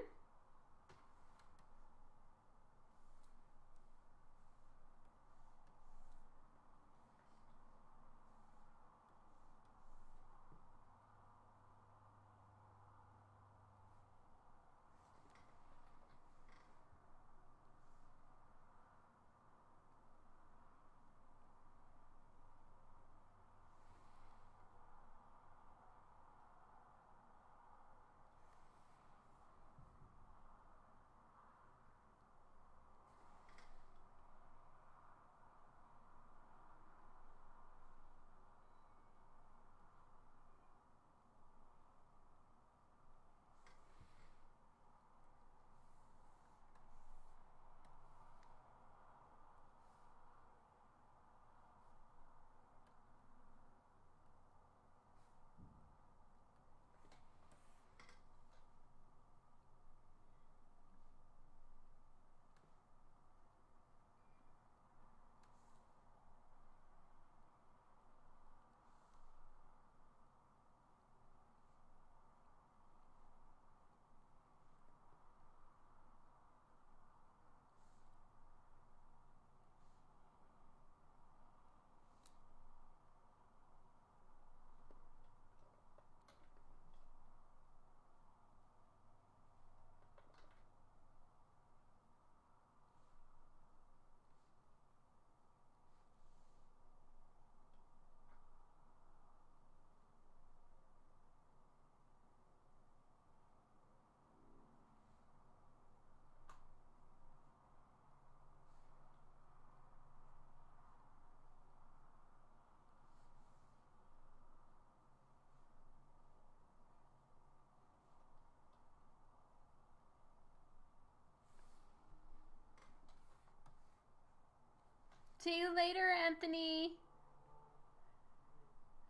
See you later, Anthony.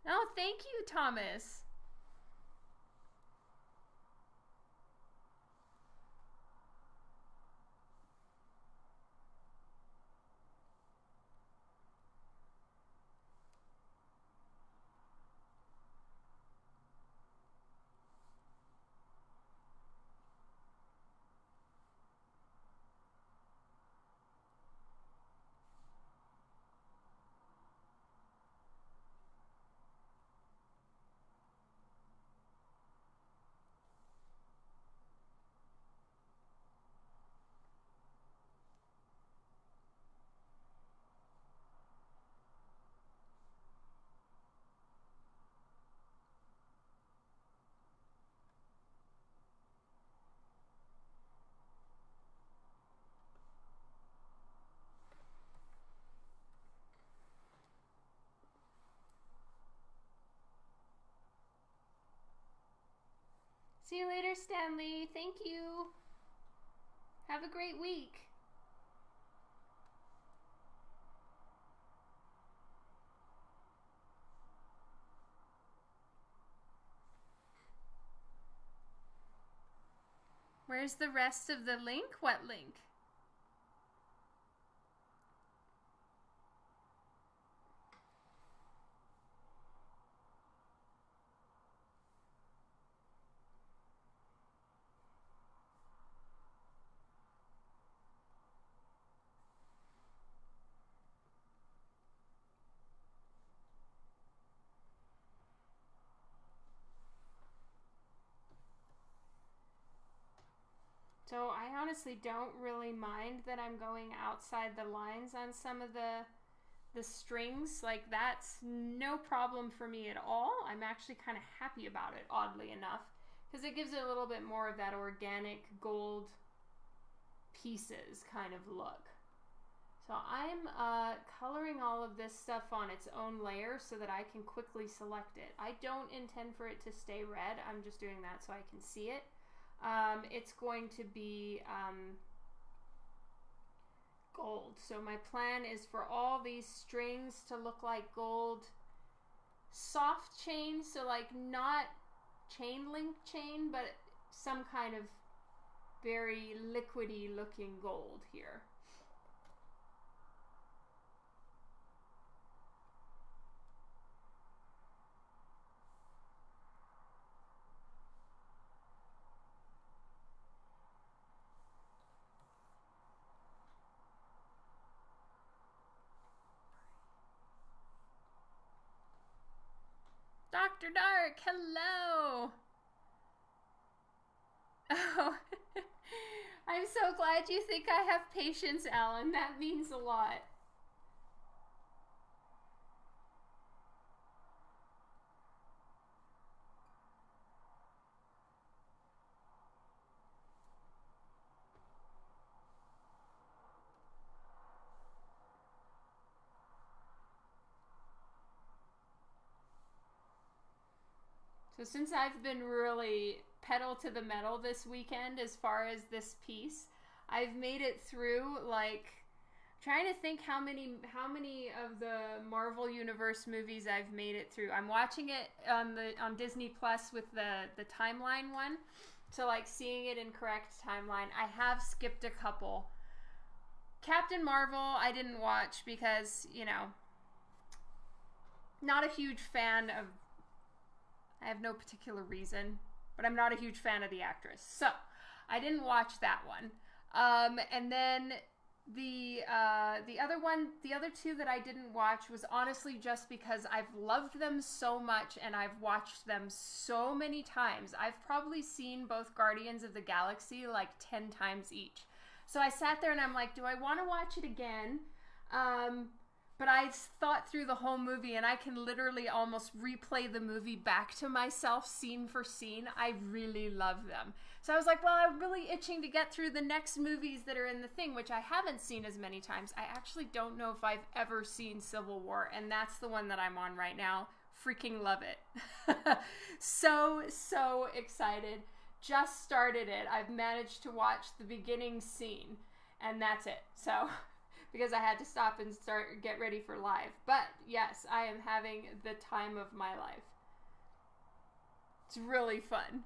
Oh, thank you, Thomas. Stanley. Thank you. Have a great week. Where's the rest of the link? What link? So I honestly don't really mind that I'm going outside the lines on some of the the strings. Like that's no problem for me at all. I'm actually kind of happy about it, oddly enough, because it gives it a little bit more of that organic gold pieces kind of look. So I'm uh, coloring all of this stuff on its own layer so that I can quickly select it. I don't intend for it to stay red. I'm just doing that so I can see it um, it's going to be um, gold. So my plan is for all these strings to look like gold soft chain, so like not chain link chain, but some kind of very liquidy looking gold here. Dr. Dark, hello. Oh, I'm so glad you think I have patience, Alan. That means a lot. So since I've been really pedal to the metal this weekend as far as this piece, I've made it through like trying to think how many how many of the Marvel Universe movies I've made it through. I'm watching it on the on Disney Plus with the the timeline one. So like seeing it in correct timeline. I have skipped a couple. Captain Marvel I didn't watch because, you know, not a huge fan of I have no particular reason, but I'm not a huge fan of the actress. So I didn't watch that one. Um, and then the uh, the other one, the other two that I didn't watch was honestly just because I've loved them so much and I've watched them so many times. I've probably seen both Guardians of the Galaxy like ten times each. So I sat there and I'm like, do I want to watch it again? Um, but I thought through the whole movie and I can literally almost replay the movie back to myself scene for scene. I really love them. So I was like, well, I'm really itching to get through the next movies that are in the thing, which I haven't seen as many times. I actually don't know if I've ever seen Civil War, and that's the one that I'm on right now. Freaking love it. so, so excited. Just started it. I've managed to watch the beginning scene, and that's it. So because I had to stop and start get ready for live. But yes, I am having the time of my life. It's really fun.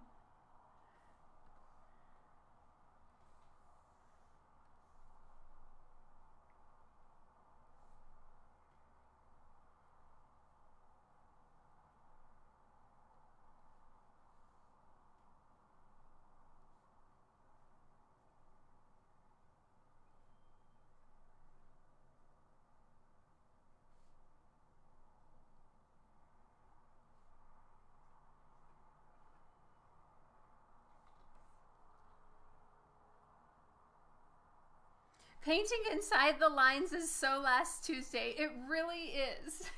Painting inside the lines is so last Tuesday. It really is.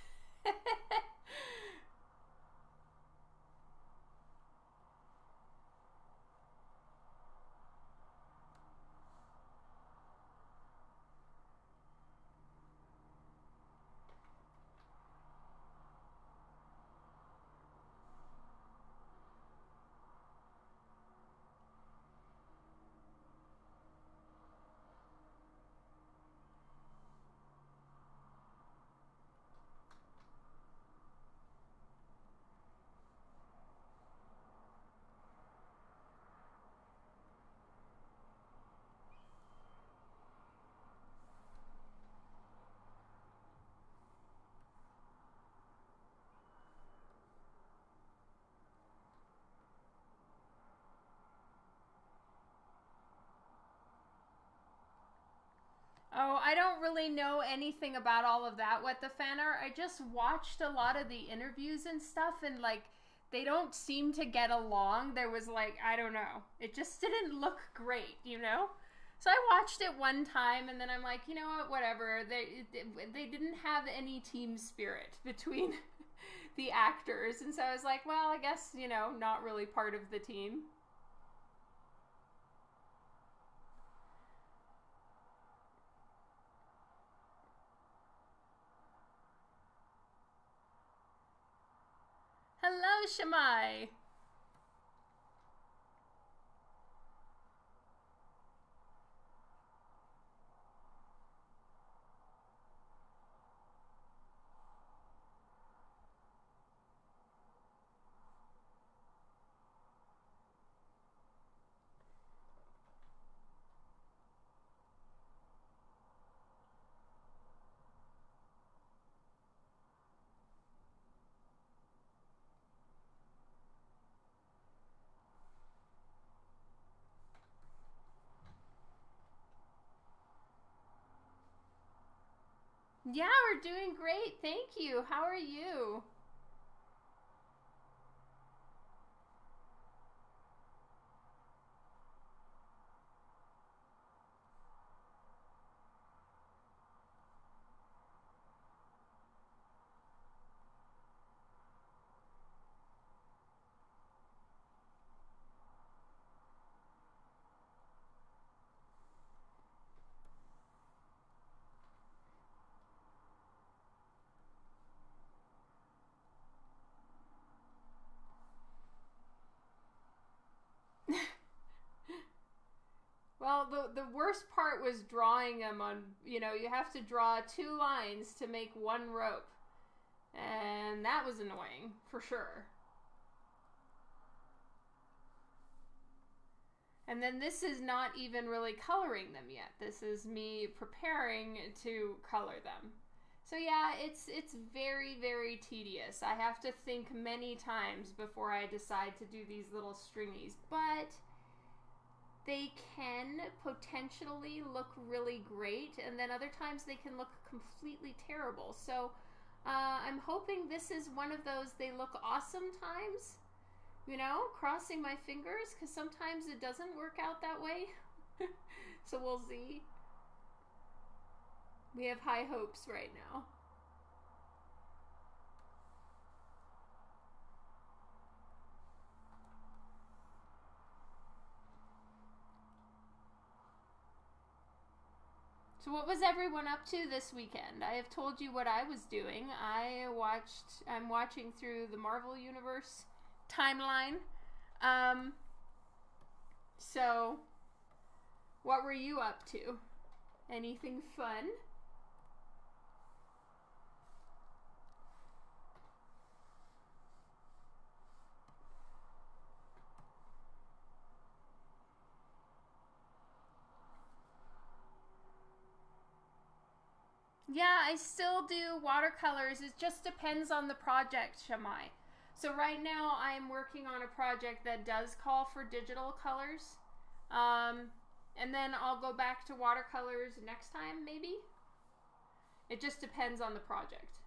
Oh, I don't really know anything about all of that. What the fan art? I just watched a lot of the interviews and stuff, and like they don't seem to get along. There was like I don't know. It just didn't look great, you know. So I watched it one time, and then I'm like, you know what? Whatever. They they didn't have any team spirit between the actors, and so I was like, well, I guess you know, not really part of the team. Hello, Shamai. Yeah, we're doing great. Thank you. How are you? Worst part was drawing them on, you know, you have to draw two lines to make one rope. And that was annoying, for sure. And then this is not even really coloring them yet. This is me preparing to color them. So yeah, it's it's very very tedious. I have to think many times before I decide to do these little stringies, but they can potentially look really great and then other times they can look completely terrible. So uh, I'm hoping this is one of those they look awesome times you know, crossing my fingers because sometimes it doesn't work out that way. so we'll see. We have high hopes right now. So what was everyone up to this weekend? I have told you what I was doing. I watched I'm watching through the Marvel universe timeline. Um, so, what were you up to? Anything fun? Yeah, I still do watercolors. It just depends on the project, Shamai. So right now I'm working on a project that does call for digital colors. Um, and then I'll go back to watercolors next time, maybe. It just depends on the project.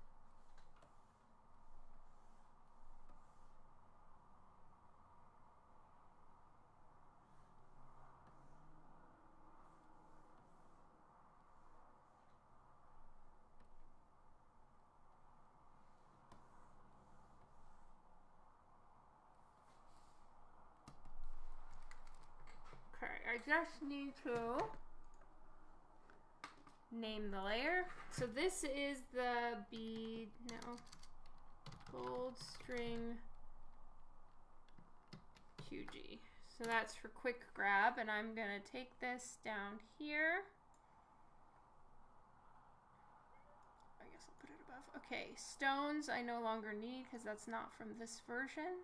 I just need to name the layer. So this is the bead, no, gold string QG. So that's for quick grab and I'm gonna take this down here. I guess I'll put it above. Okay, stones I no longer need because that's not from this version.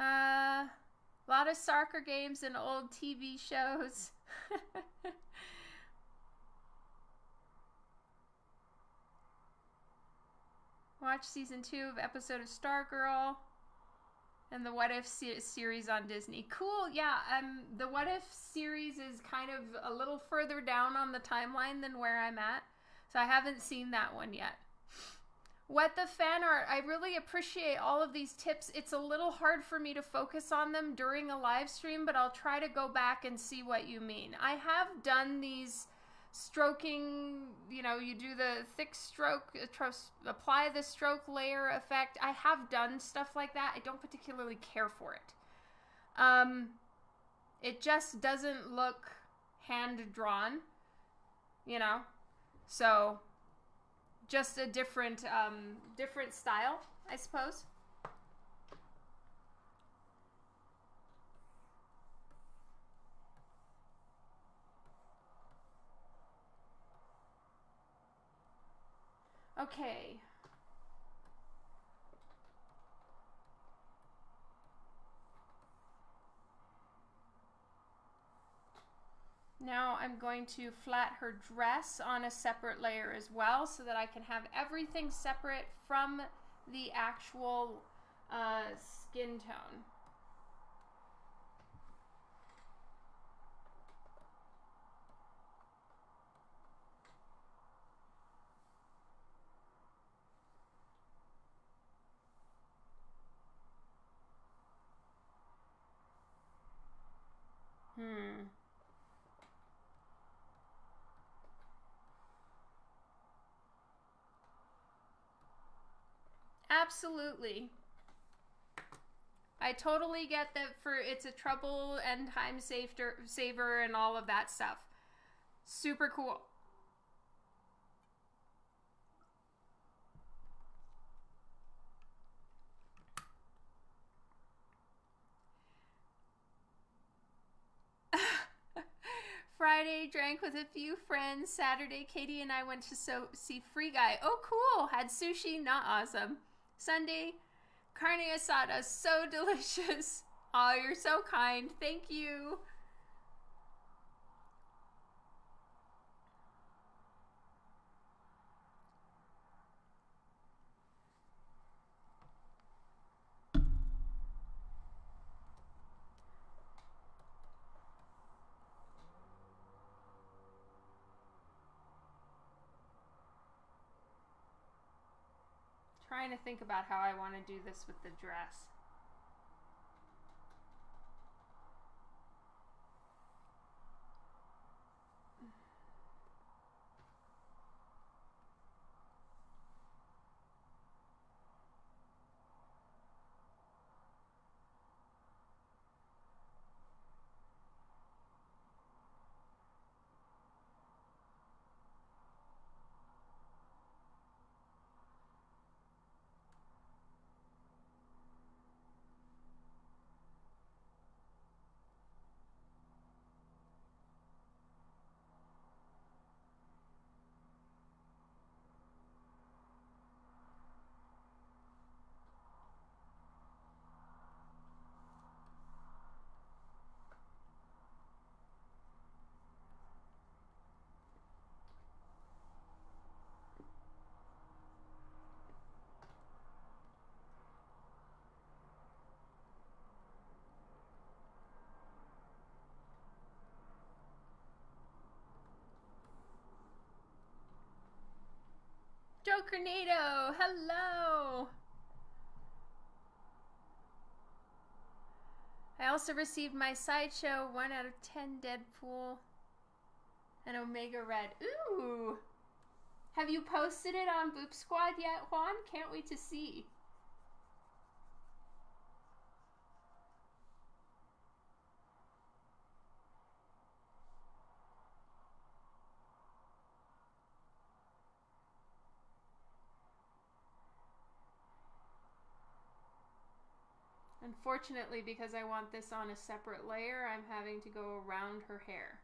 Uh, a lot of soccer games and old TV shows. Watch season two of episode of Stargirl and the What If se series on Disney. Cool, yeah. Um, the What If series is kind of a little further down on the timeline than where I'm at, so I haven't seen that one yet. What the fan art, I really appreciate all of these tips. It's a little hard for me to focus on them during a live stream, but I'll try to go back and see what you mean. I have done these stroking, you know, you do the thick stroke, uh, apply the stroke layer effect. I have done stuff like that. I don't particularly care for it. Um, it just doesn't look hand drawn, you know? So just a different um, different style, I suppose. Okay. Now I'm going to flat her dress on a separate layer as well so that I can have everything separate from the actual uh, skin tone. Hmm. Absolutely. I totally get that for it's a trouble and time saver, saver and all of that stuff. Super cool. Friday drank with a few friends. Saturday, Katie and I went to so see Free Guy. Oh, cool! Had sushi, not awesome. Sunday, carne asada, so delicious. Oh, you're so kind. Thank you. Trying to think about how I want to do this with the dress. Joe Cornado, hello. I also received my sideshow 1 out of 10 Deadpool and Omega Red. Ooh! Have you posted it on Boop Squad yet, Juan? Can't wait to see. Unfortunately, because I want this on a separate layer, I'm having to go around her hair.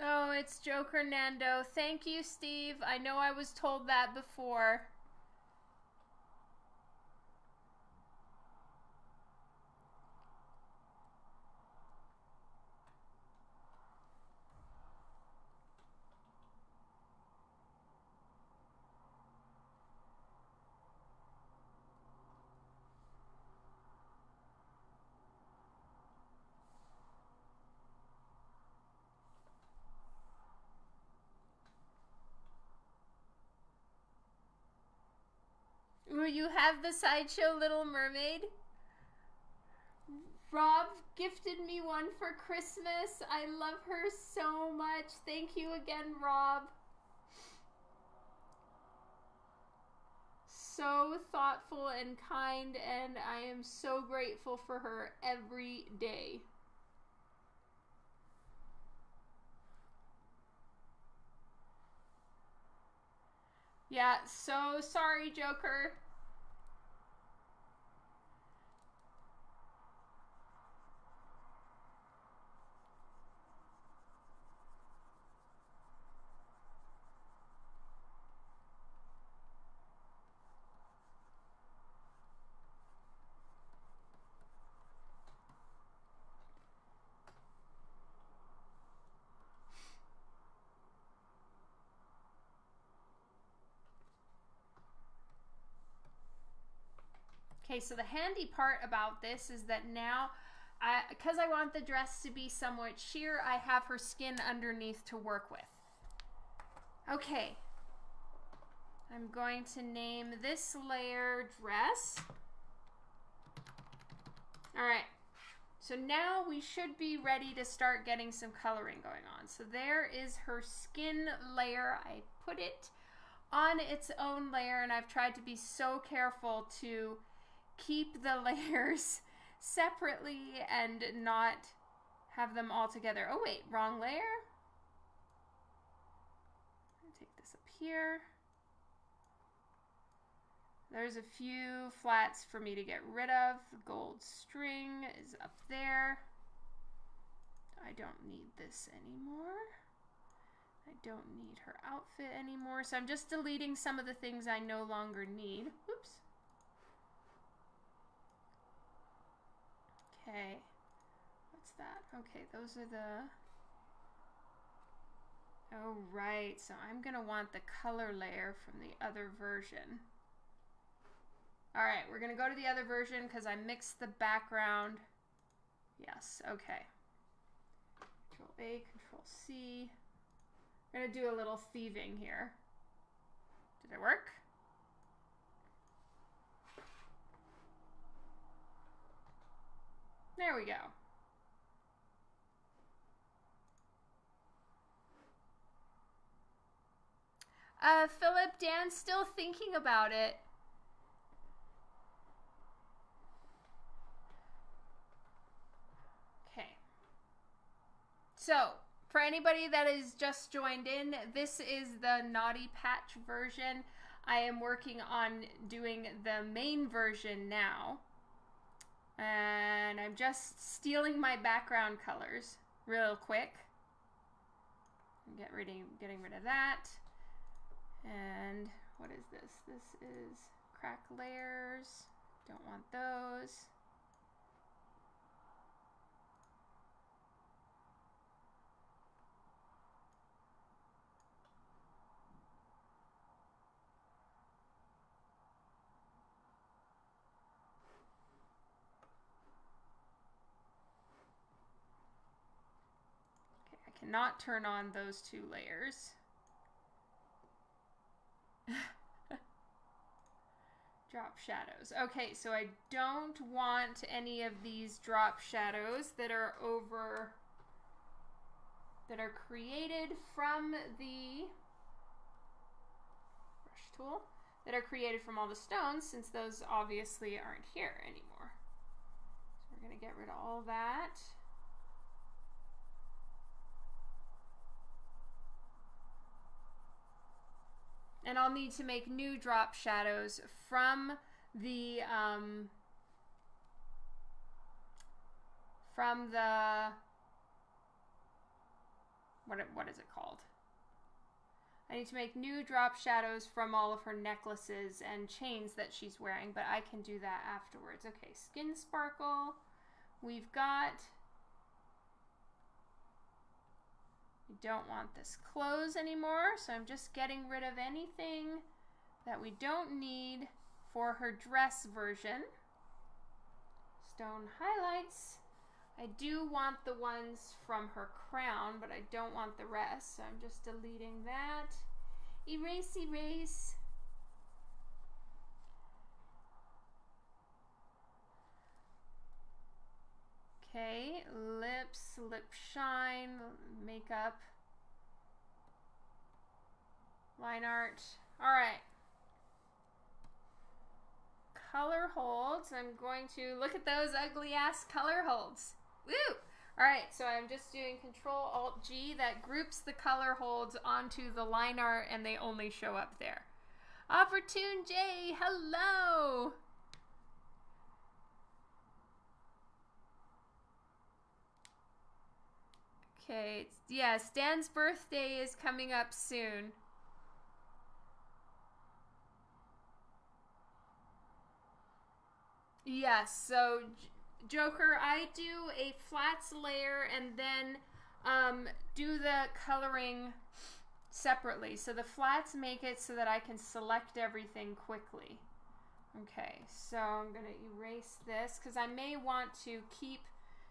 Oh, it's Joker Nando. Thank you, Steve. I know I was told that before. You have the sideshow Little Mermaid? Rob gifted me one for Christmas. I love her so much. Thank you again, Rob. So thoughtful and kind, and I am so grateful for her every day. Yeah, so sorry, Joker. Okay, so the handy part about this is that now, because I, I want the dress to be somewhat sheer, I have her skin underneath to work with. Okay, I'm going to name this layer dress. All right, so now we should be ready to start getting some coloring going on. So there is her skin layer. I put it on its own layer and I've tried to be so careful to keep the layers separately and not have them all together. Oh wait, wrong layer. take this up here. There's a few flats for me to get rid of. The gold string is up there. I don't need this anymore. I don't need her outfit anymore. So I'm just deleting some of the things I no longer need. Oops. Okay. What's that? Okay, those are the... Oh, right. So I'm going to want the color layer from the other version. All right, we're going to go to the other version because I mixed the background. Yes, okay. Control A, Control C. I'm going to do a little thieving here. Did it work? There we go. Uh, Philip, Dan's still thinking about it. Okay. So, for anybody that is just joined in, this is the Naughty Patch version. I am working on doing the main version now. And I'm just stealing my background colors real quick. Get rid of, getting rid of that. And what is this? This is crack layers. Don't want those. Cannot turn on those two layers. drop shadows. Okay, so I don't want any of these drop shadows that are over, that are created from the brush tool, that are created from all the stones, since those obviously aren't here anymore. So we're to get rid of all that. And I'll need to make new drop shadows from the um, from the what what is it called? I need to make new drop shadows from all of her necklaces and chains that she's wearing, but I can do that afterwards. Okay, skin sparkle. We've got We don't want this close anymore, so I'm just getting rid of anything that we don't need for her dress version. Stone highlights. I do want the ones from her crown, but I don't want the rest, so I'm just deleting that. Erase, erase. Okay, lips, lip shine, makeup, line art. All right. Color holds. I'm going to look at those ugly ass color holds. Woo! All right, so I'm just doing Control Alt G that groups the color holds onto the line art and they only show up there. Opportune J, hello! Okay, yeah, Stan's birthday is coming up soon. Yes, so Joker, I do a flats layer and then um, do the coloring separately. So the flats make it so that I can select everything quickly. Okay, so I'm going to erase this because I may want to keep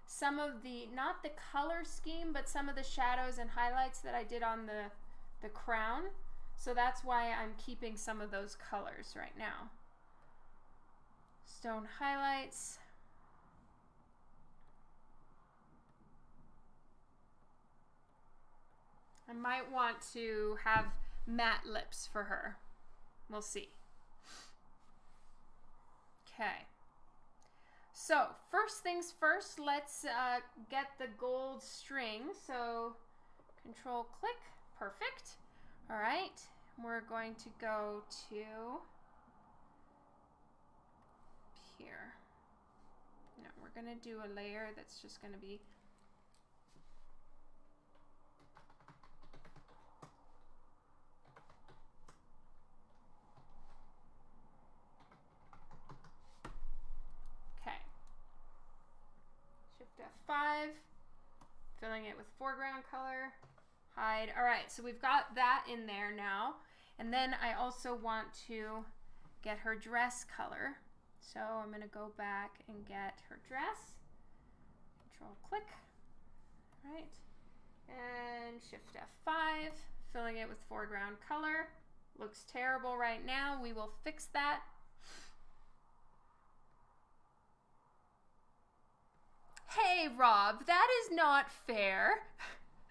some of the, not the color scheme, but some of the shadows and highlights that I did on the, the crown. So that's why I'm keeping some of those colors right now. Stone highlights. I might want to have matte lips for her. We'll see. Okay. So, first things first, let's uh, get the gold string. So, control click, perfect. All right, we're going to go to here. No, we're going to do a layer that's just going to be F5, filling it with foreground color, hide. All right, so we've got that in there now. And then I also want to get her dress color. So I'm gonna go back and get her dress. Control click, right? And shift F5, filling it with foreground color. Looks terrible right now. We will fix that. Hey, Rob, that is not fair.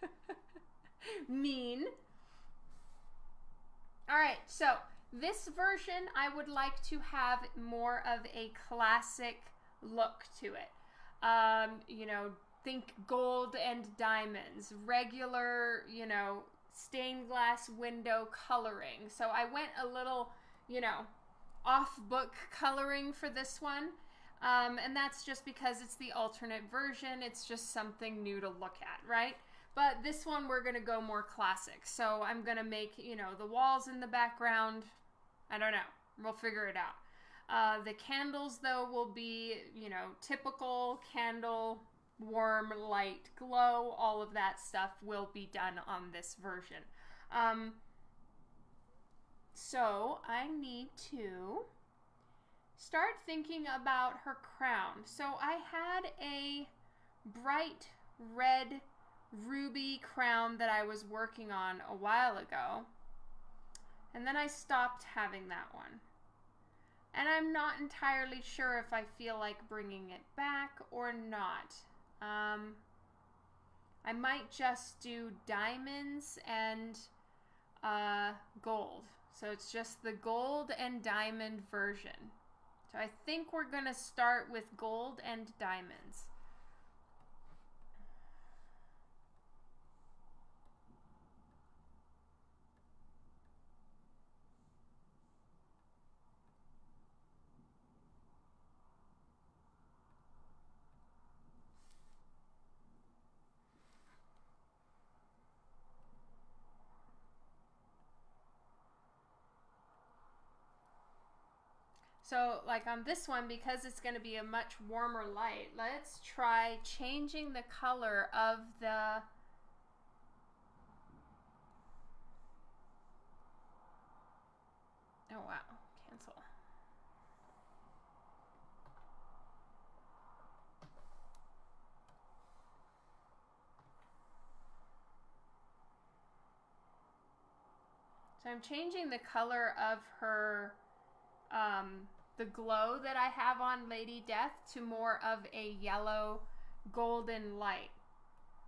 mean. All right, so this version I would like to have more of a classic look to it. Um, you know, think gold and diamonds, regular, you know, stained glass window coloring. So I went a little, you know, off book coloring for this one. Um, and that's just because it's the alternate version. It's just something new to look at, right? But this one, we're going to go more classic. So I'm going to make, you know, the walls in the background. I don't know. We'll figure it out. Uh, the candles, though, will be, you know, typical candle, warm, light, glow. All of that stuff will be done on this version. Um, so I need to start thinking about her crown. So I had a bright red ruby crown that I was working on a while ago. And then I stopped having that one. And I'm not entirely sure if I feel like bringing it back or not. Um, I might just do diamonds and uh, gold. So it's just the gold and diamond version. So I think we're going to start with gold and diamonds. So like on this one, because it's going to be a much warmer light, let's try changing the color of the Oh wow, cancel. So I'm changing the color of her um, the glow that I have on Lady Death to more of a yellow golden light.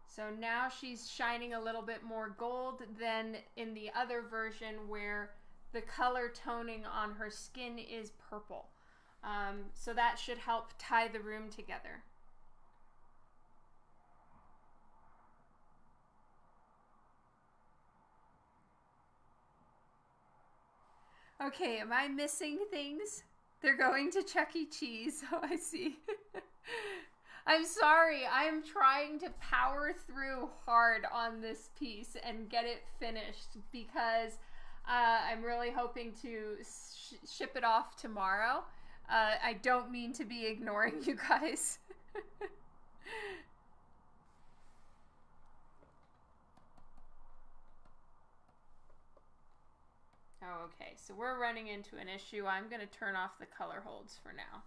So now she's shining a little bit more gold than in the other version where the color toning on her skin is purple. Um, so that should help tie the room together. Okay, am I missing things? They're going to Chuck E. Cheese. Oh, I see. I'm sorry. I'm trying to power through hard on this piece and get it finished because uh, I'm really hoping to sh ship it off tomorrow. Uh, I don't mean to be ignoring you guys. Oh, okay. So we're running into an issue. I'm going to turn off the color holds for now.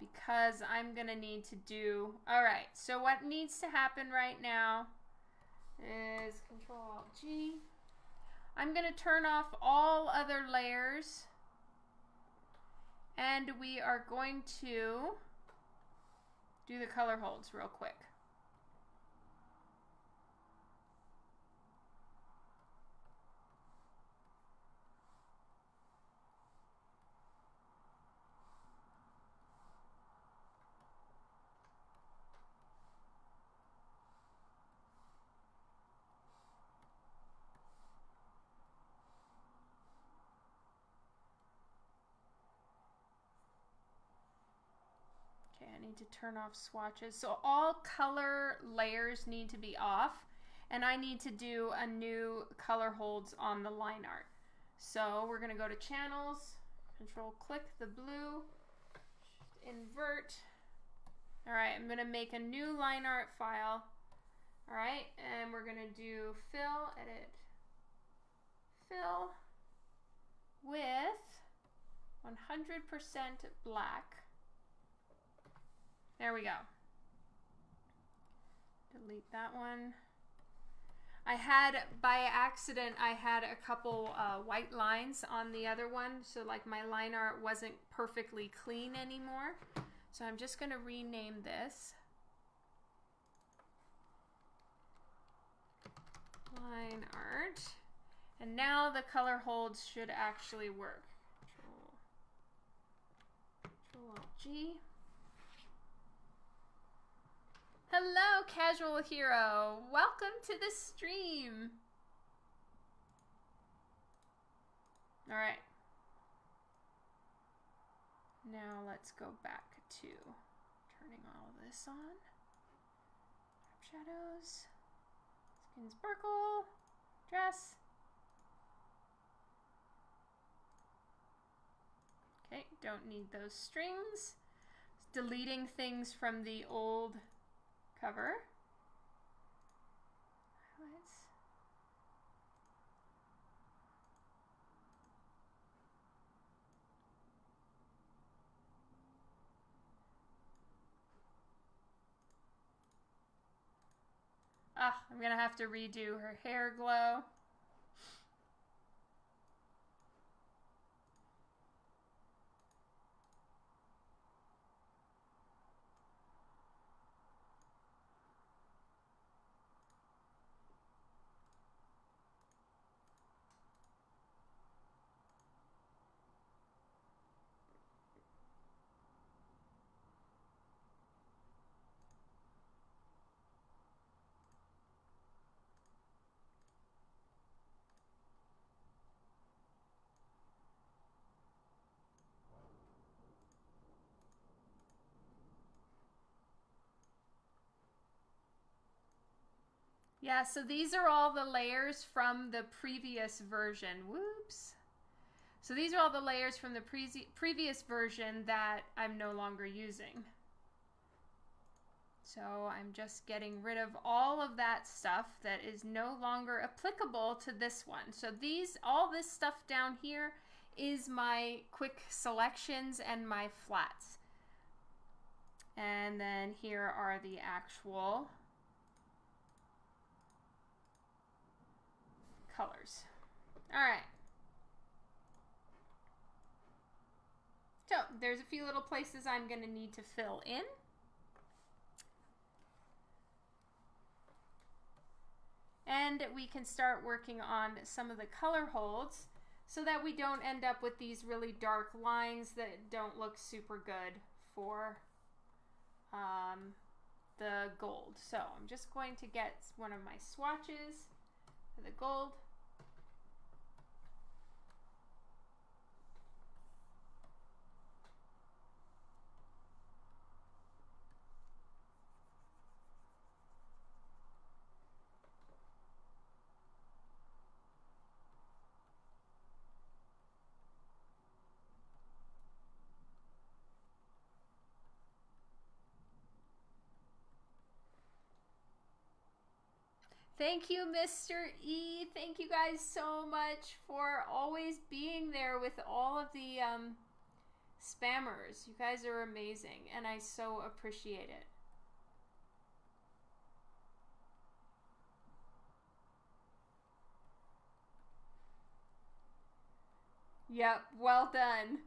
Because I'm going to need to do... All right. So what needs to happen right now is Control-Alt-G. I'm going to turn off all other layers. And we are going to do the color holds real quick. Need to turn off swatches. So all color layers need to be off and I need to do a new color holds on the line art. So we're gonna go to channels, control click the blue, invert. All right, I'm gonna make a new line art file. All right, and we're gonna do fill, edit, fill with 100% black. There we go. Delete that one. I had, by accident, I had a couple uh, white lines on the other one. So like my line art wasn't perfectly clean anymore. So I'm just going to rename this. Line art. And now the color holds should actually work. Control, Control G. Hello, Casual Hero. Welcome to the stream. All right. Now let's go back to turning all of this on. Shadows. Skin sparkle. Dress. Okay, don't need those strings. Deleting things from the old cover. Highlights. Ah, I'm gonna have to redo her hair glow. Yeah, so these are all the layers from the previous version. Whoops. So these are all the layers from the pre previous version that I'm no longer using. So I'm just getting rid of all of that stuff that is no longer applicable to this one. So these, all this stuff down here is my quick selections and my flats. And then here are the actual colors. All right. So there's a few little places I'm going to need to fill in. And we can start working on some of the color holds so that we don't end up with these really dark lines that don't look super good for um, the gold. So I'm just going to get one of my swatches the gold. Thank you, Mr. E. Thank you guys so much for always being there with all of the um, spammers. You guys are amazing, and I so appreciate it. Yep, well done.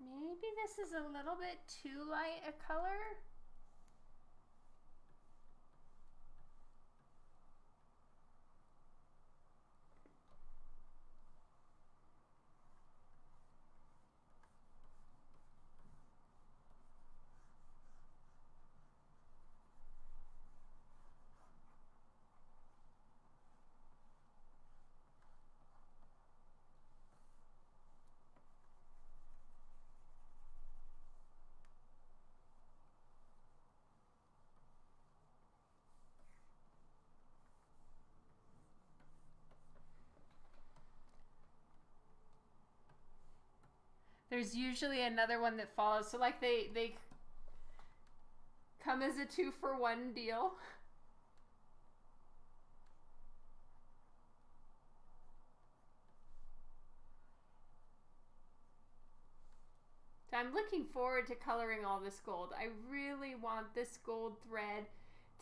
Maybe this is a little bit too light a color. There's usually another one that follows. So like they they come as a two for one deal. So I'm looking forward to coloring all this gold. I really want this gold thread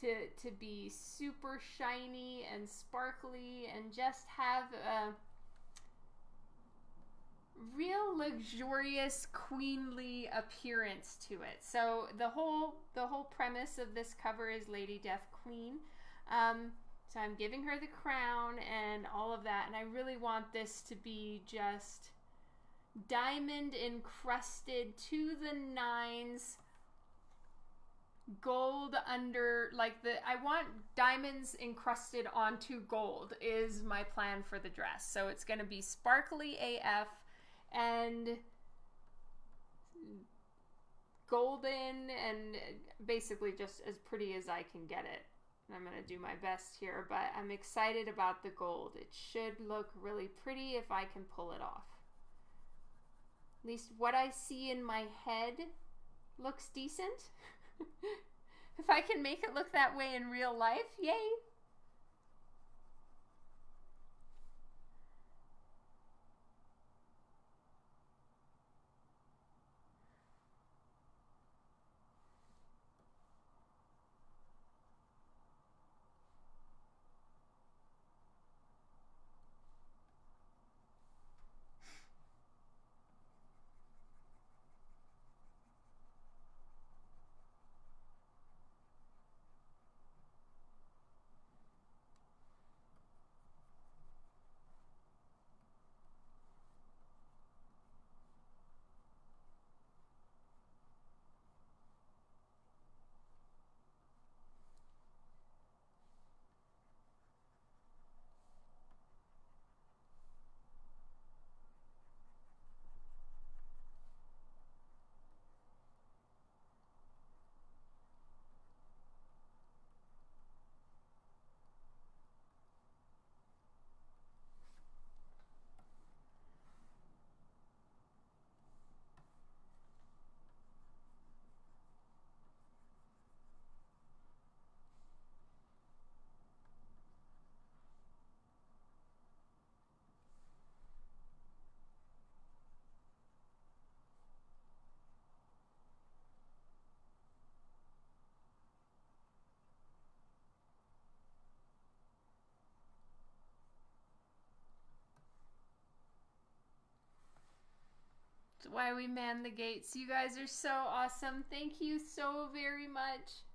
to, to be super shiny and sparkly and just have a luxurious queenly appearance to it. So the whole the whole premise of this cover is Lady Death Queen. Um, so I'm giving her the crown and all of that, and I really want this to be just diamond encrusted to the nines gold under like the I want diamonds encrusted onto gold is my plan for the dress. So it's going to be sparkly AF and golden and basically just as pretty as I can get it. And I'm going to do my best here, but I'm excited about the gold. It should look really pretty if I can pull it off. At least what I see in my head looks decent. if I can make it look that way in real life, yay! Why we man the gates. You guys are so awesome. Thank you so very much.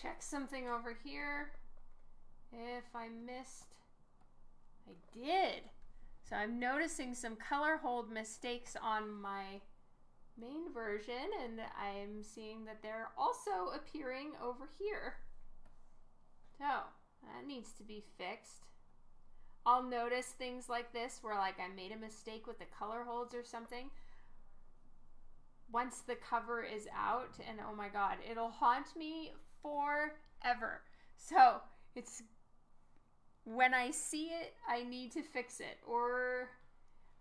Check something over here. If I missed, I did. So I'm noticing some color hold mistakes on my main version and I'm seeing that they're also appearing over here. So that needs to be fixed. I'll notice things like this where like I made a mistake with the color holds or something. Once the cover is out and oh my god, it'll haunt me forever. So it's when I see it, I need to fix it, or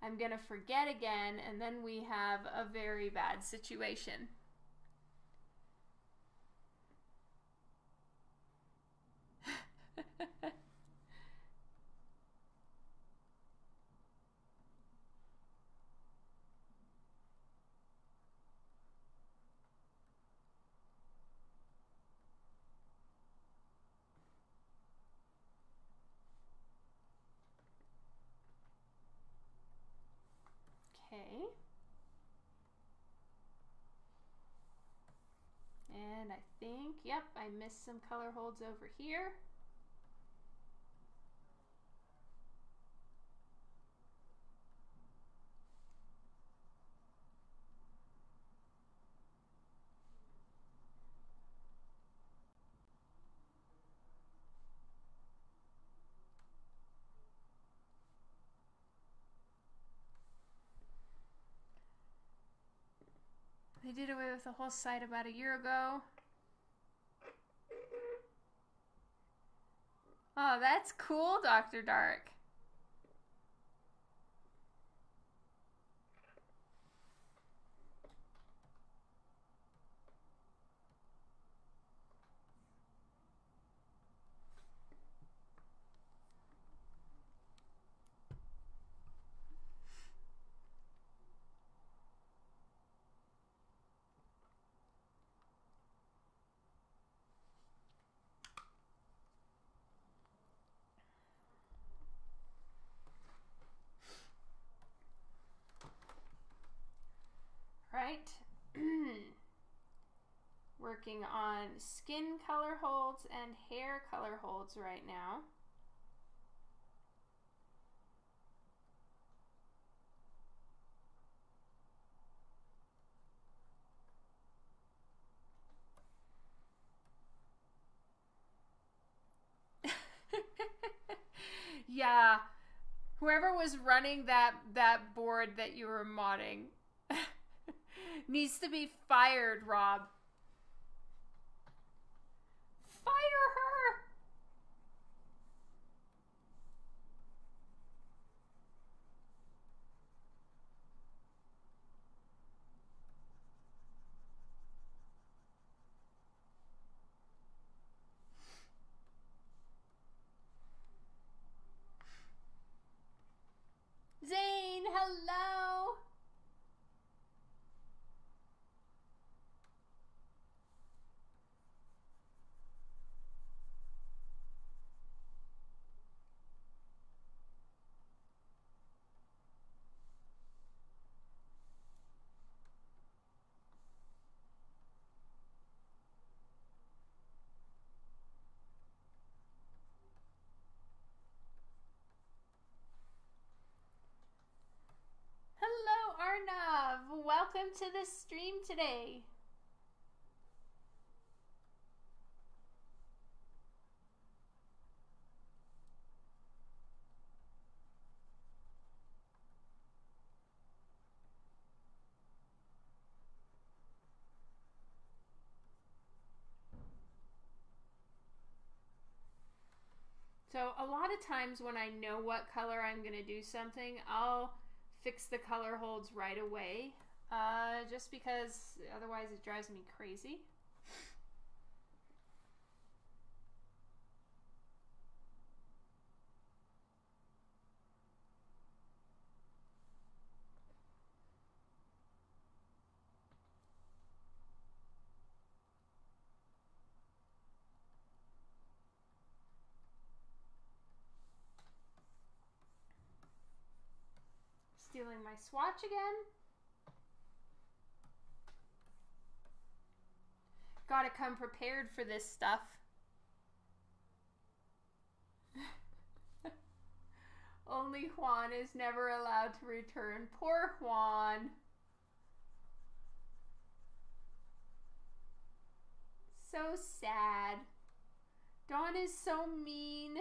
I'm going to forget again, and then we have a very bad situation. Okay. And I think, yep, I missed some color holds over here. They did away with the whole site about a year ago. Oh, that's cool, Dr. Dark. right? Working on skin color holds and hair color holds right now. yeah whoever was running that that board that you were modding needs to be fired, Rob. Fire her! Zane, hello! Welcome to the stream today. So a lot of times when I know what color I'm going to do something, I'll fix the color holds right away. Uh, just because otherwise it drives me crazy. Stealing my swatch again. Gotta come prepared for this stuff. Only Juan is never allowed to return. Poor Juan. So sad. Dawn is so mean.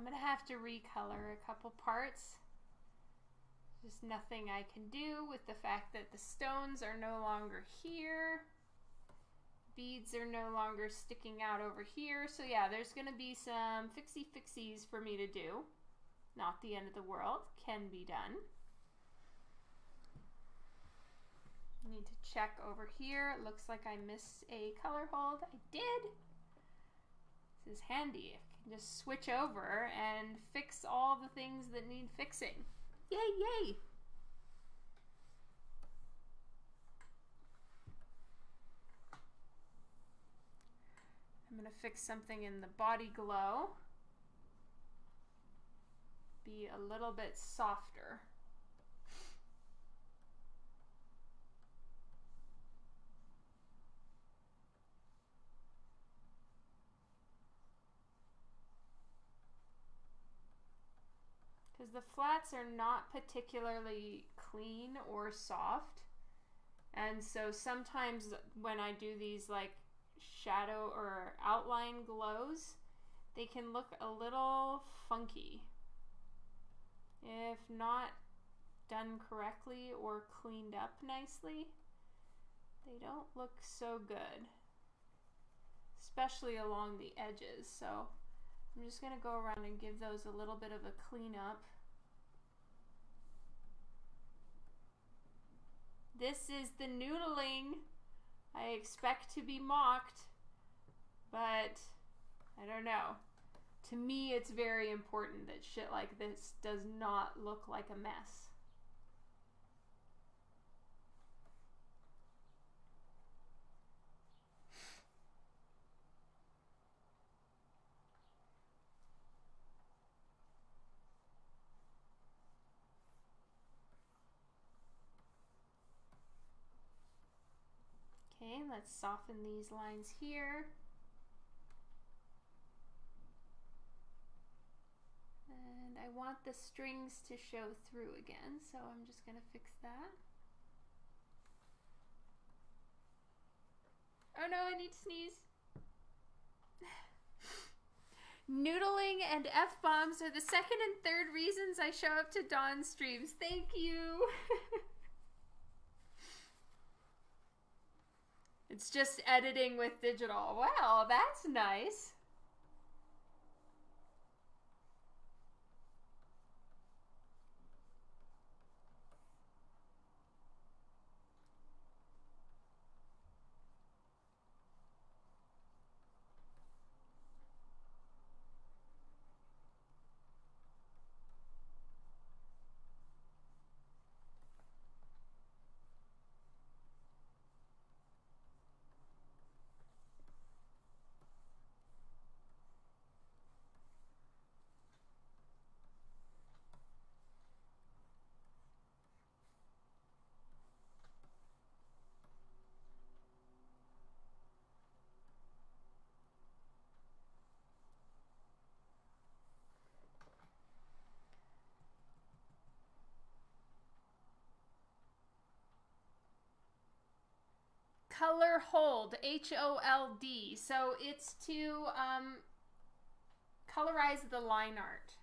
I'm going to have to recolor a couple parts. Just nothing I can do with the fact that the stones are no longer here. Beads are no longer sticking out over here. So yeah, there's going to be some fixie fixies for me to do. Not the end of the world. Can be done. Need to check over here. It looks like I missed a color hold. I did. This is handy just switch over and fix all the things that need fixing. Yay, yay! I'm going to fix something in the body glow. Be a little bit softer. The flats are not particularly clean or soft. And so sometimes when I do these like shadow or outline glows, they can look a little funky. If not done correctly or cleaned up nicely, they don't look so good, especially along the edges. So I'm just going to go around and give those a little bit of a clean up. This is the noodling. I expect to be mocked, but I don't know. To me, it's very important that shit like this does not look like a mess. Okay, let's soften these lines here. And I want the strings to show through again, so I'm just going to fix that. Oh no, I need to sneeze. Noodling and F bombs are the second and third reasons I show up to Dawn streams. Thank you. it's just editing with digital. Well, that's nice. Color hold H O L D. So it's to um, colorize the line art.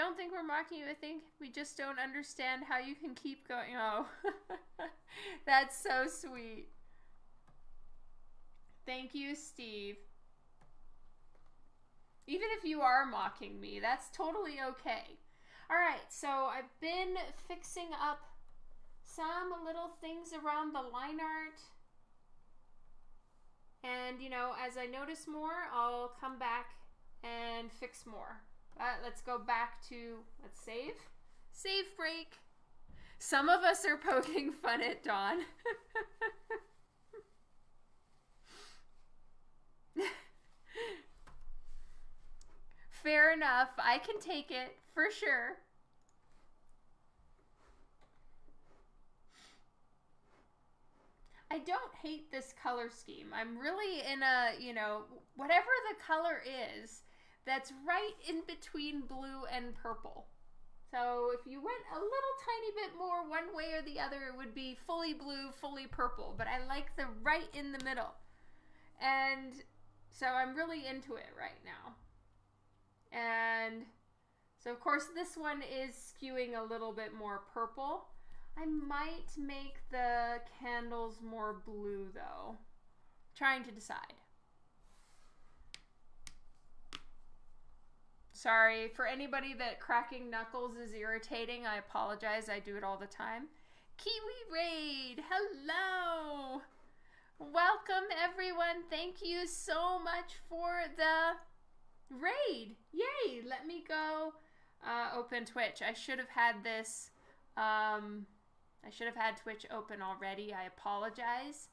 Don't think we're mocking you. I think we just don't understand how you can keep going. Oh, that's so sweet. Thank you, Steve. Even if you are mocking me, that's totally okay. All right, so I've been fixing up some little things around the line art. And, you know, as I notice more, I'll come back and fix more. Uh, let's go back to, let's save. Save break. Some of us are poking fun at Dawn. Fair enough. I can take it for sure. I don't hate this color scheme. I'm really in a, you know, whatever the color is, that's right in between blue and purple. So if you went a little tiny bit more one way or the other, it would be fully blue, fully purple. But I like the right in the middle. And so I'm really into it right now. And so of course this one is skewing a little bit more purple. I might make the candles more blue though. Trying to decide. Sorry, for anybody that cracking knuckles is irritating, I apologize. I do it all the time. Kiwi Raid, hello! Welcome, everyone. Thank you so much for the raid. Yay! Let me go uh, open Twitch. I should have had this. Um, I should have had Twitch open already. I apologize.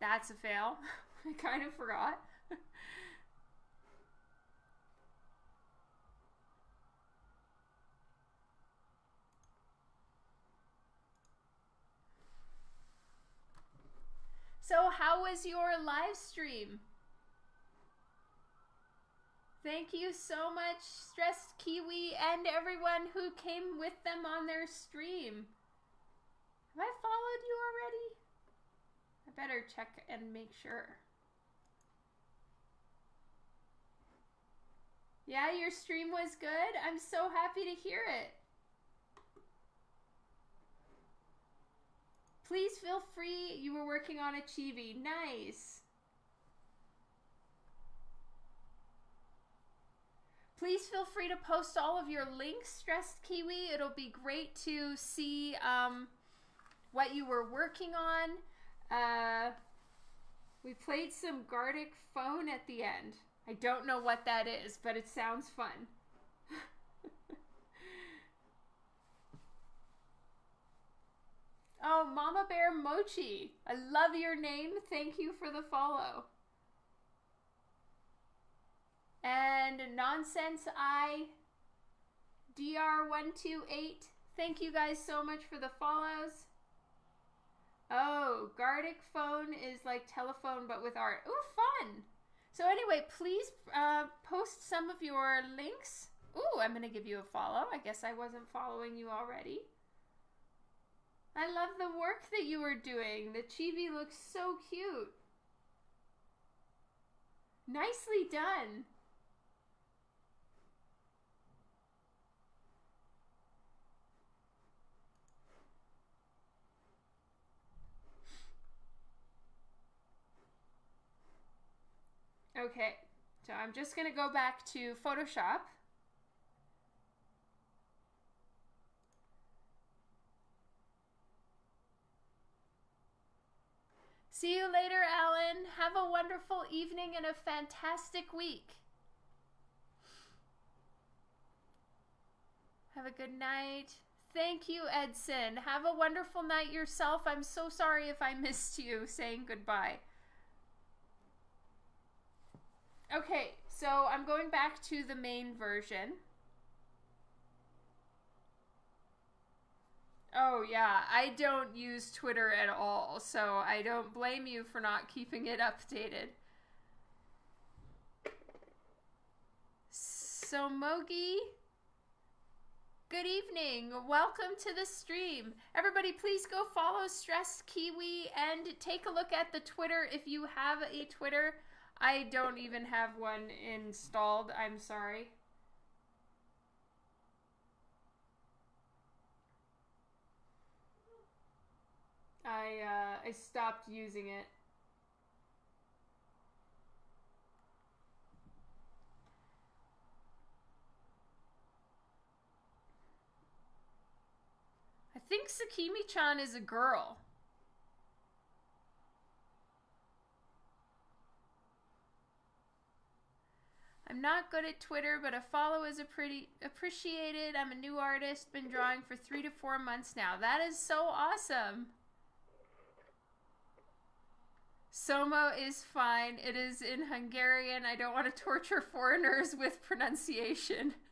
That's a fail. I kind of forgot. So, how was your live stream? Thank you so much, Stressed Kiwi, and everyone who came with them on their stream. Have I followed you already? I better check and make sure. Yeah, your stream was good. I'm so happy to hear it. Please feel free. You were working on a chibi. Nice. Please feel free to post all of your links, Stressed Kiwi. It'll be great to see um, what you were working on. Uh, we played some Gartic Phone at the end. I don't know what that is, but it sounds fun. Oh, Mama Bear Mochi. I love your name. Thank you for the follow. And Nonsense I DR128. Thank you guys so much for the follows. Oh, Gartic phone is like telephone but with art. Ooh, fun! So anyway, please uh, post some of your links. Ooh, I'm going to give you a follow. I guess I wasn't following you already. I love the work that you are doing. The chibi looks so cute. Nicely done. Okay, so I'm just going to go back to Photoshop. See you later, Alan. Have a wonderful evening and a fantastic week. Have a good night. Thank you, Edson. Have a wonderful night yourself. I'm so sorry if I missed you saying goodbye. Okay, so I'm going back to the main version. Oh, yeah, I don't use Twitter at all, so I don't blame you for not keeping it updated. So, Mogi, good evening. Welcome to the stream. Everybody, please go follow Stressed Kiwi and take a look at the Twitter if you have a Twitter. I don't even have one installed. I'm sorry. I uh, I stopped using it. I think Sakimi-chan is a girl. I'm not good at Twitter, but a follow is a pretty appreciated. I'm a new artist, been drawing for three to four months now. That is so awesome. Somo is fine. It is in Hungarian. I don't want to torture foreigners with pronunciation.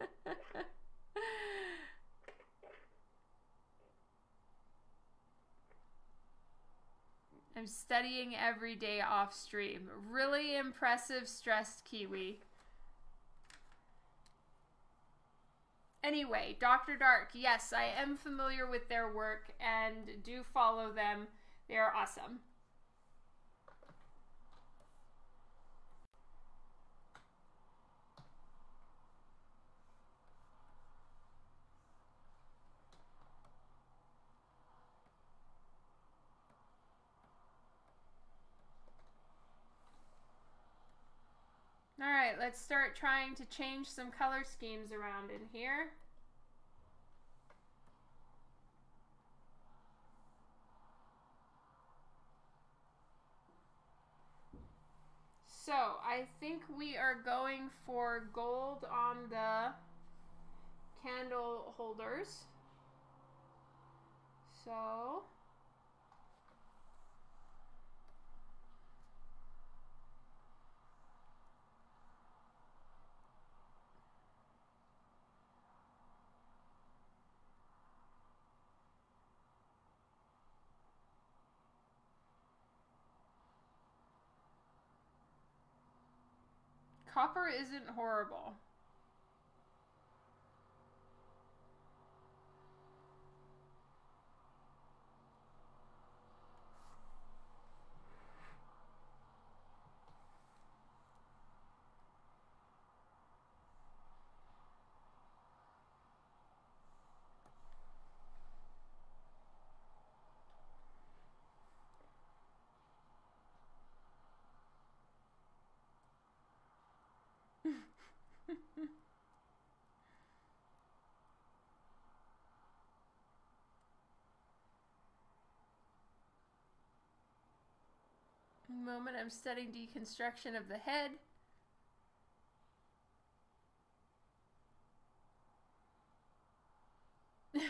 I'm studying every day off stream. Really impressive stressed Kiwi. Anyway, Dr. Dark, yes, I am familiar with their work and do follow them. They are awesome. All right, let's start trying to change some color schemes around in here. So I think we are going for gold on the candle holders. So Copper isn't horrible. Moment I'm studying deconstruction of the head.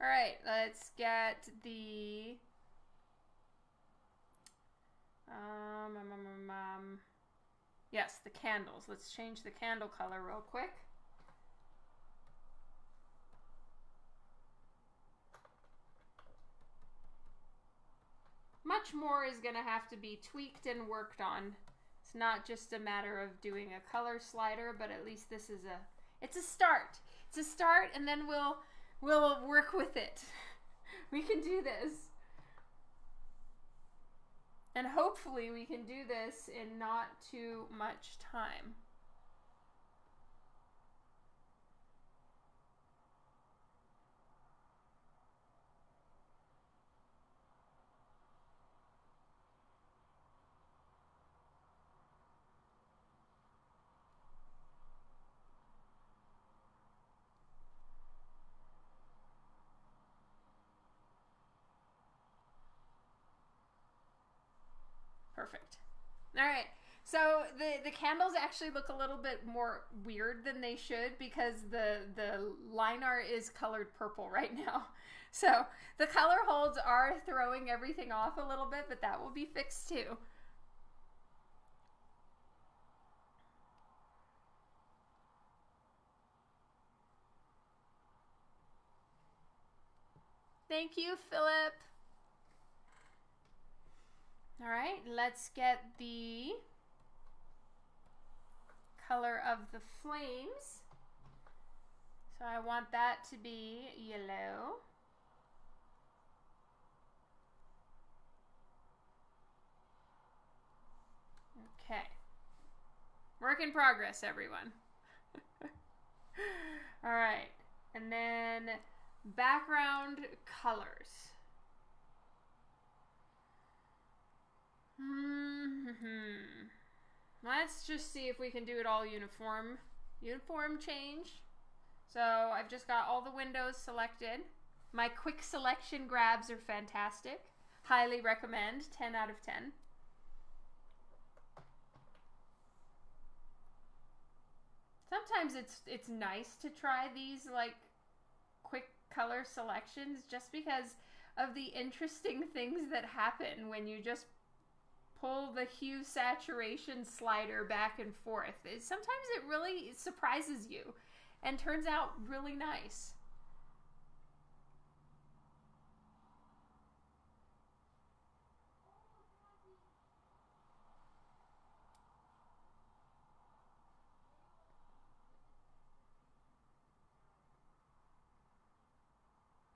All right, let's get the um, um, um, um, um, yes, the candles. Let's change the candle color real quick. Much more is going to have to be tweaked and worked on. It's not just a matter of doing a color slider, but at least this is a it's a start. It's a start and then we'll we'll work with it. We can do this. And hopefully we can do this in not too much time. Perfect. All right. So the the candles actually look a little bit more weird than they should because the the line art is colored purple right now. So the color holds are throwing everything off a little bit, but that will be fixed too. Thank you, Philip. All right, let's get the color of the flames. So I want that to be yellow. Okay. Work in progress, everyone. All right. And then background colors. Hmm. Let's just see if we can do it all uniform. Uniform change. So I've just got all the windows selected. My quick selection grabs are fantastic. Highly recommend. 10 out of 10. Sometimes it's it's nice to try these like quick color selections just because of the interesting things that happen when you just pull the hue saturation slider back and forth. It, sometimes it really surprises you and turns out really nice.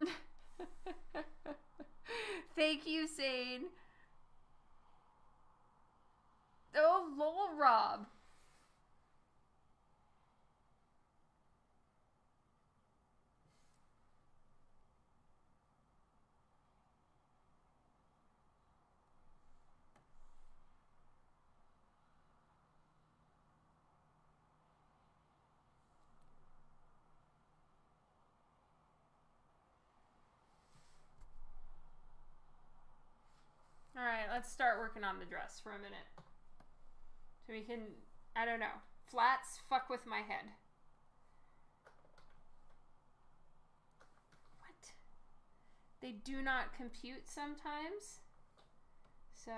Thank you, Sane. Oh, lol, Rob. All right, let's start working on the dress for a minute. So we can, I don't know, flats fuck with my head. What? They do not compute sometimes. So.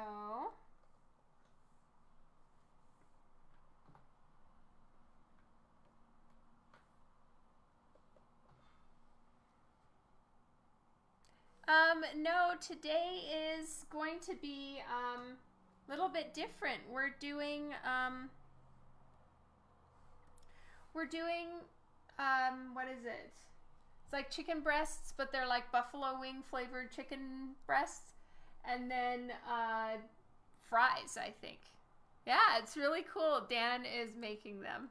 Um, no, today is going to be, um, little bit different. We're doing um, we're doing um, what is it? It's like chicken breasts, but they're like buffalo wing flavored chicken breasts, and then uh, fries. I think. Yeah, it's really cool. Dan is making them.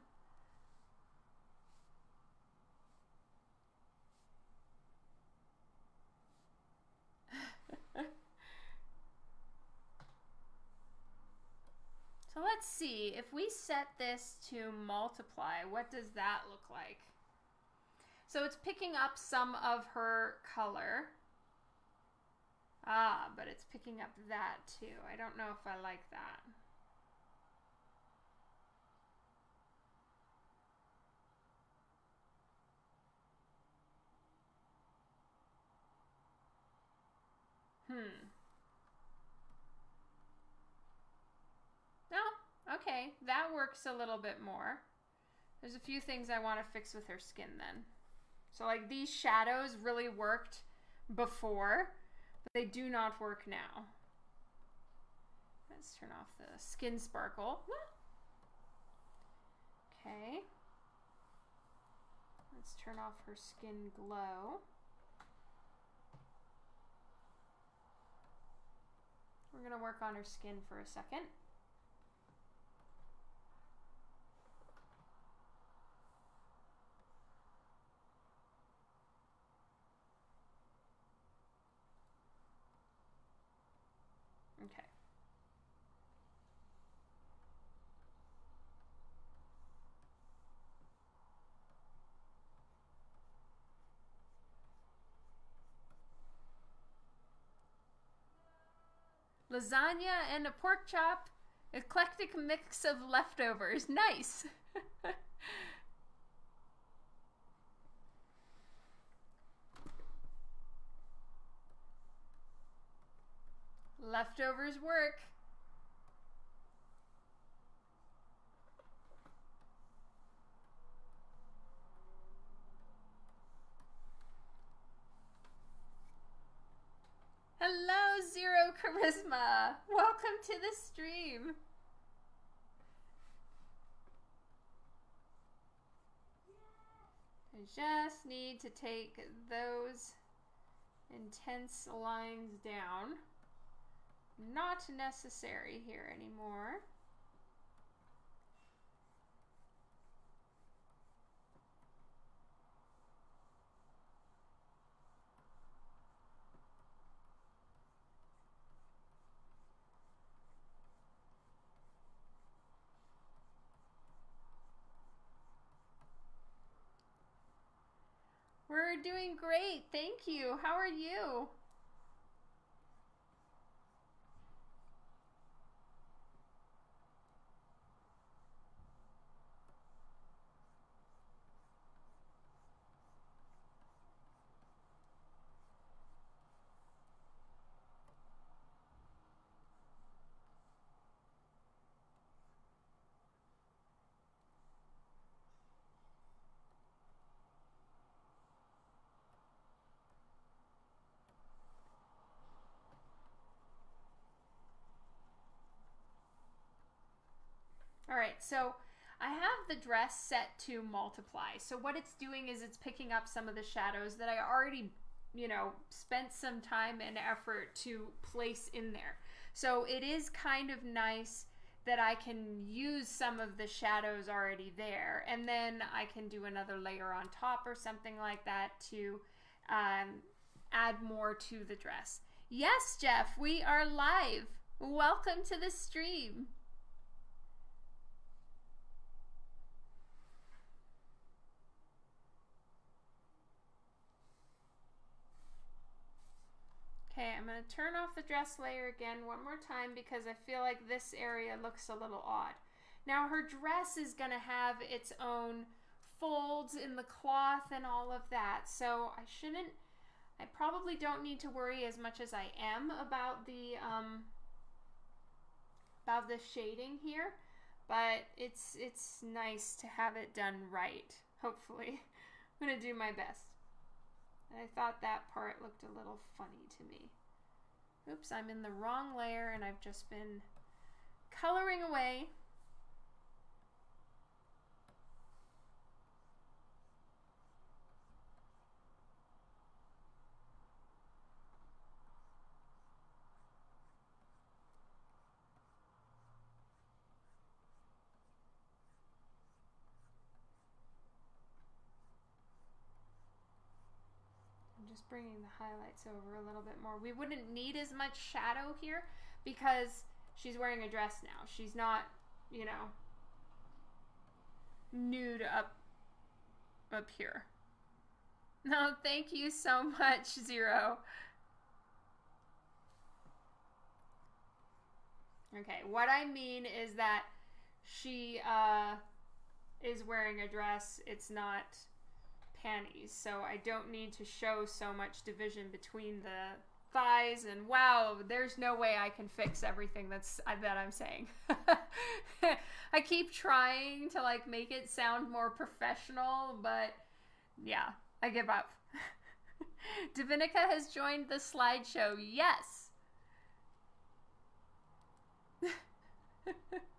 Let's see, if we set this to multiply, what does that look like? So it's picking up some of her color. Ah, but it's picking up that too. I don't know if I like that. Hmm. No? Okay. That works a little bit more. There's a few things I want to fix with her skin then. So like these shadows really worked before, but they do not work now. Let's turn off the skin sparkle. Okay. Let's turn off her skin glow. We're going to work on her skin for a second. Okay. Lasagna and a pork chop. Eclectic mix of leftovers. Nice. Leftovers work. Hello, Zero Charisma. Welcome to the stream. I just need to take those intense lines down. Not necessary here anymore. We're doing great. Thank you. How are you? Right, so I have the dress set to multiply. So what it's doing is it's picking up some of the shadows that I already, you know, spent some time and effort to place in there. So it is kind of nice that I can use some of the shadows already there and then I can do another layer on top or something like that to um, add more to the dress. Yes, Jeff, we are live. Welcome to the stream. Okay, I'm going to turn off the dress layer again one more time because I feel like this area looks a little odd. Now her dress is going to have its own folds in the cloth and all of that. So I shouldn't, I probably don't need to worry as much as I am about the, um, about the shading here. But it's, it's nice to have it done right, hopefully. I'm going to do my best. I thought that part looked a little funny to me. Oops, I'm in the wrong layer and I've just been coloring away. just bringing the highlights over a little bit more. We wouldn't need as much shadow here because she's wearing a dress now. She's not, you know, nude up up here. No, thank you so much, Zero. Okay, what I mean is that she uh, is wearing a dress. It's not panties, so I don't need to show so much division between the thighs and wow there's no way i can fix everything that's that i'm saying. I keep trying to like make it sound more professional but yeah i give up. Divinica has joined the slideshow yes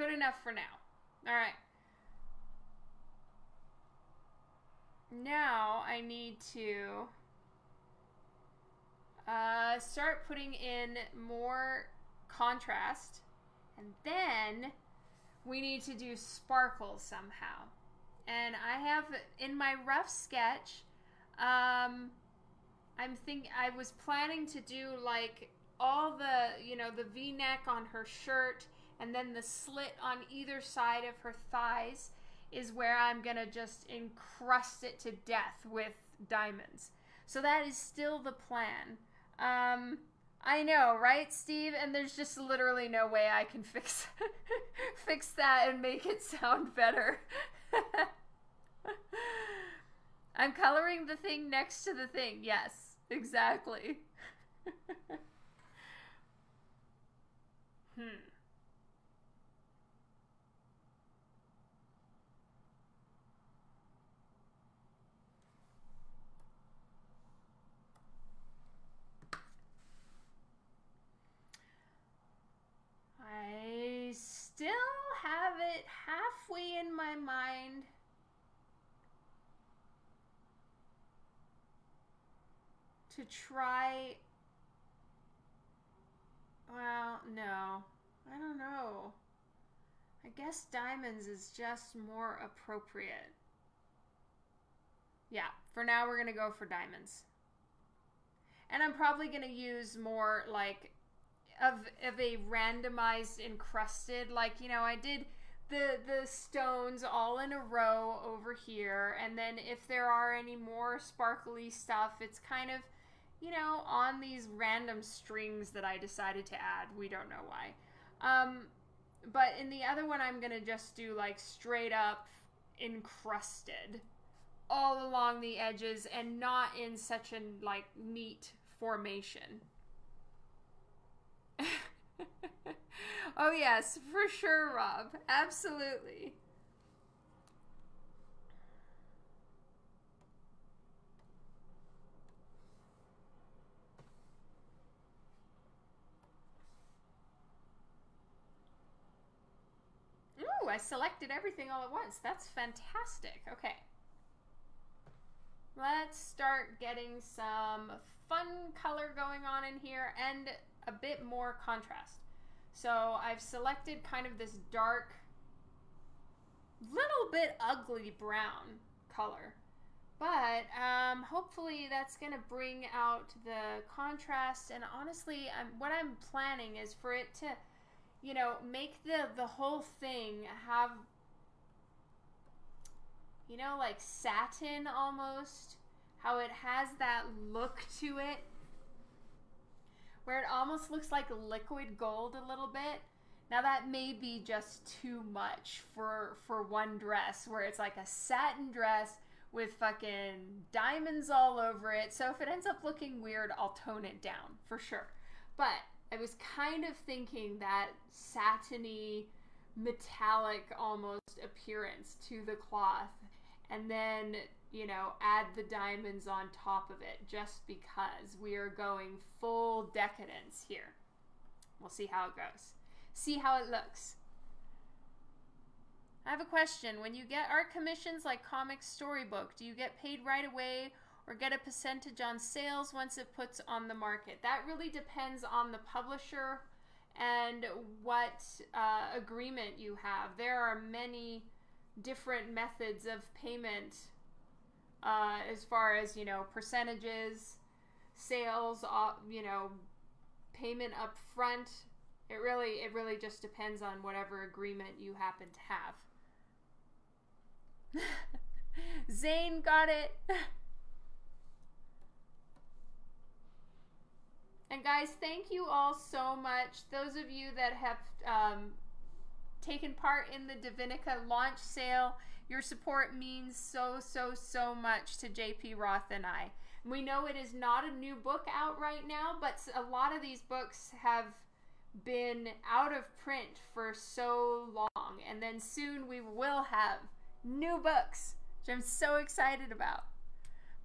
Good enough for now. All right. Now I need to uh, start putting in more contrast and then we need to do sparkles somehow. And I have in my rough sketch, um, I'm think I was planning to do like all the you know the V-neck on her shirt and then the slit on either side of her thighs is where I'm gonna just encrust it to death with diamonds. So that is still the plan. Um, I know, right, Steve? And there's just literally no way I can fix fix that and make it sound better. I'm coloring the thing next to the thing. Yes, exactly. hmm. I still have it halfway in my mind. To try. Well, no. I don't know. I guess diamonds is just more appropriate. Yeah, for now we're going to go for diamonds. And I'm probably going to use more like of of a randomized encrusted like you know I did the the stones all in a row over here and then if there are any more sparkly stuff it's kind of you know on these random strings that I decided to add. We don't know why. Um but in the other one I'm gonna just do like straight up encrusted all along the edges and not in such a like neat formation oh, yes, for sure, Rob. Absolutely. Ooh, I selected everything all at once. That's fantastic. Okay. Let's start getting some fun color going on in here and a bit more contrast. So I've selected kind of this dark, little bit ugly brown color. But um, hopefully that's going to bring out the contrast. And honestly, I'm, what I'm planning is for it to, you know, make the, the whole thing have, you know, like satin almost. How it has that look to it where it almost looks like liquid gold a little bit. Now that may be just too much for for one dress where it's like a satin dress with fucking diamonds all over it. So if it ends up looking weird, I'll tone it down for sure. But I was kind of thinking that satiny metallic almost appearance to the cloth and then you know, add the diamonds on top of it just because we are going full decadence here. We'll see how it goes. See how it looks. I have a question. When you get art commissions like Comic Storybook, do you get paid right away or get a percentage on sales once it puts on the market? That really depends on the publisher and what uh, agreement you have. There are many different methods of payment uh, as far as you know percentages, sales, uh, you know, payment up front. It really it really just depends on whatever agreement you happen to have. Zane got it. And guys, thank you all so much. Those of you that have um, taken part in the Divinica launch sale, your support means so, so, so much to JP Roth and I. We know it is not a new book out right now, but a lot of these books have been out of print for so long. And then soon we will have new books, which I'm so excited about.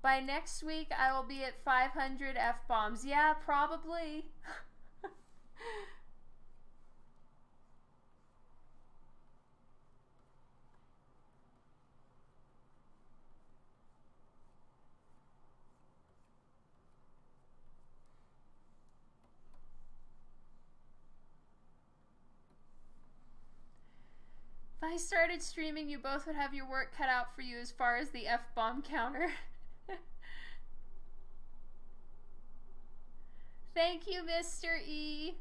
By next week, I will be at 500 F bombs. Yeah, probably. If I started streaming, you both would have your work cut out for you as far as the F bomb counter. Thank you, Mr. E.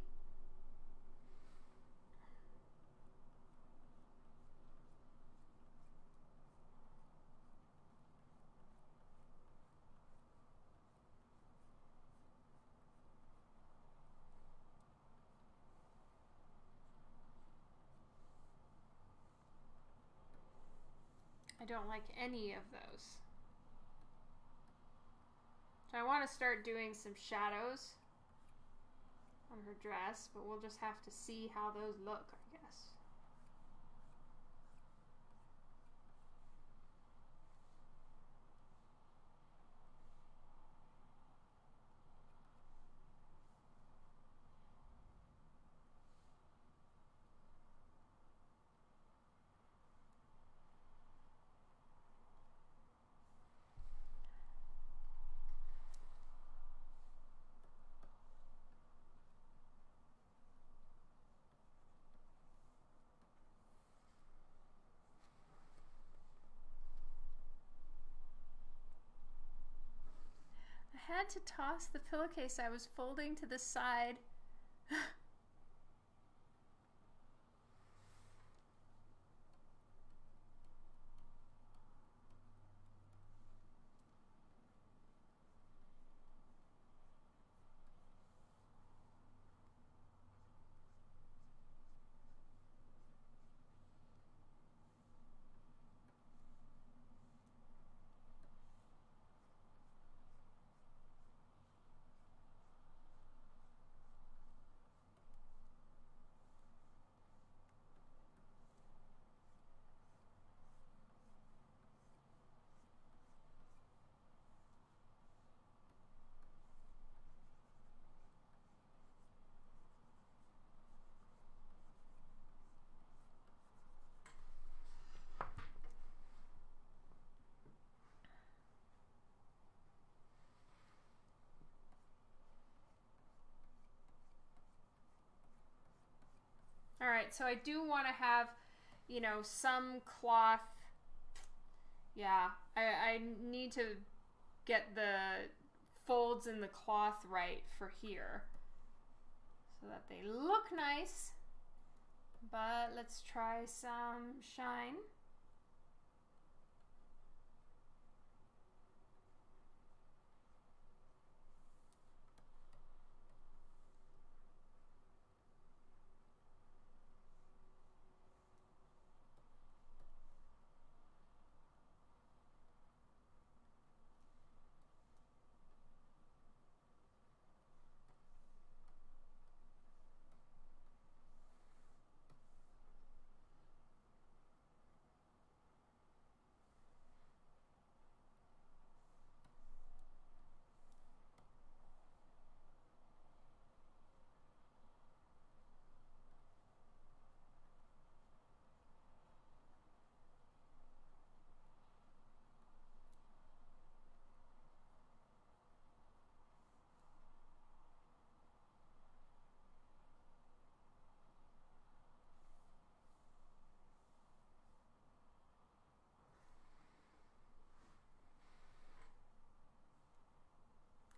I don't like any of those. So I want to start doing some shadows on her dress, but we'll just have to see how those look, I guess. I had to toss the pillowcase I was folding to the side. All right, so I do want to have, you know, some cloth. Yeah, I, I need to get the folds in the cloth right for here so that they look nice. But let's try some shine.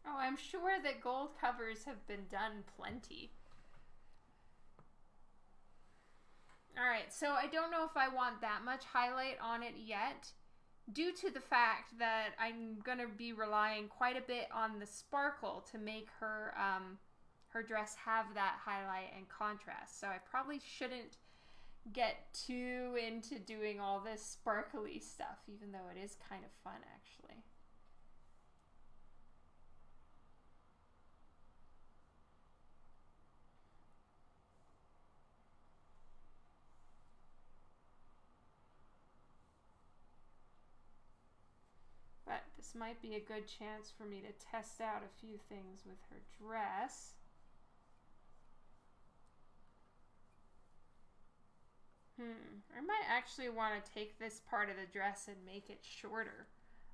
Oh, I'm sure that gold covers have been done plenty. Alright, so I don't know if I want that much highlight on it yet, due to the fact that I'm going to be relying quite a bit on the sparkle to make her um, her dress have that highlight and contrast. So I probably shouldn't get too into doing all this sparkly stuff, even though it is kind of fun actually. But this might be a good chance for me to test out a few things with her dress. Hmm, I might actually want to take this part of the dress and make it shorter.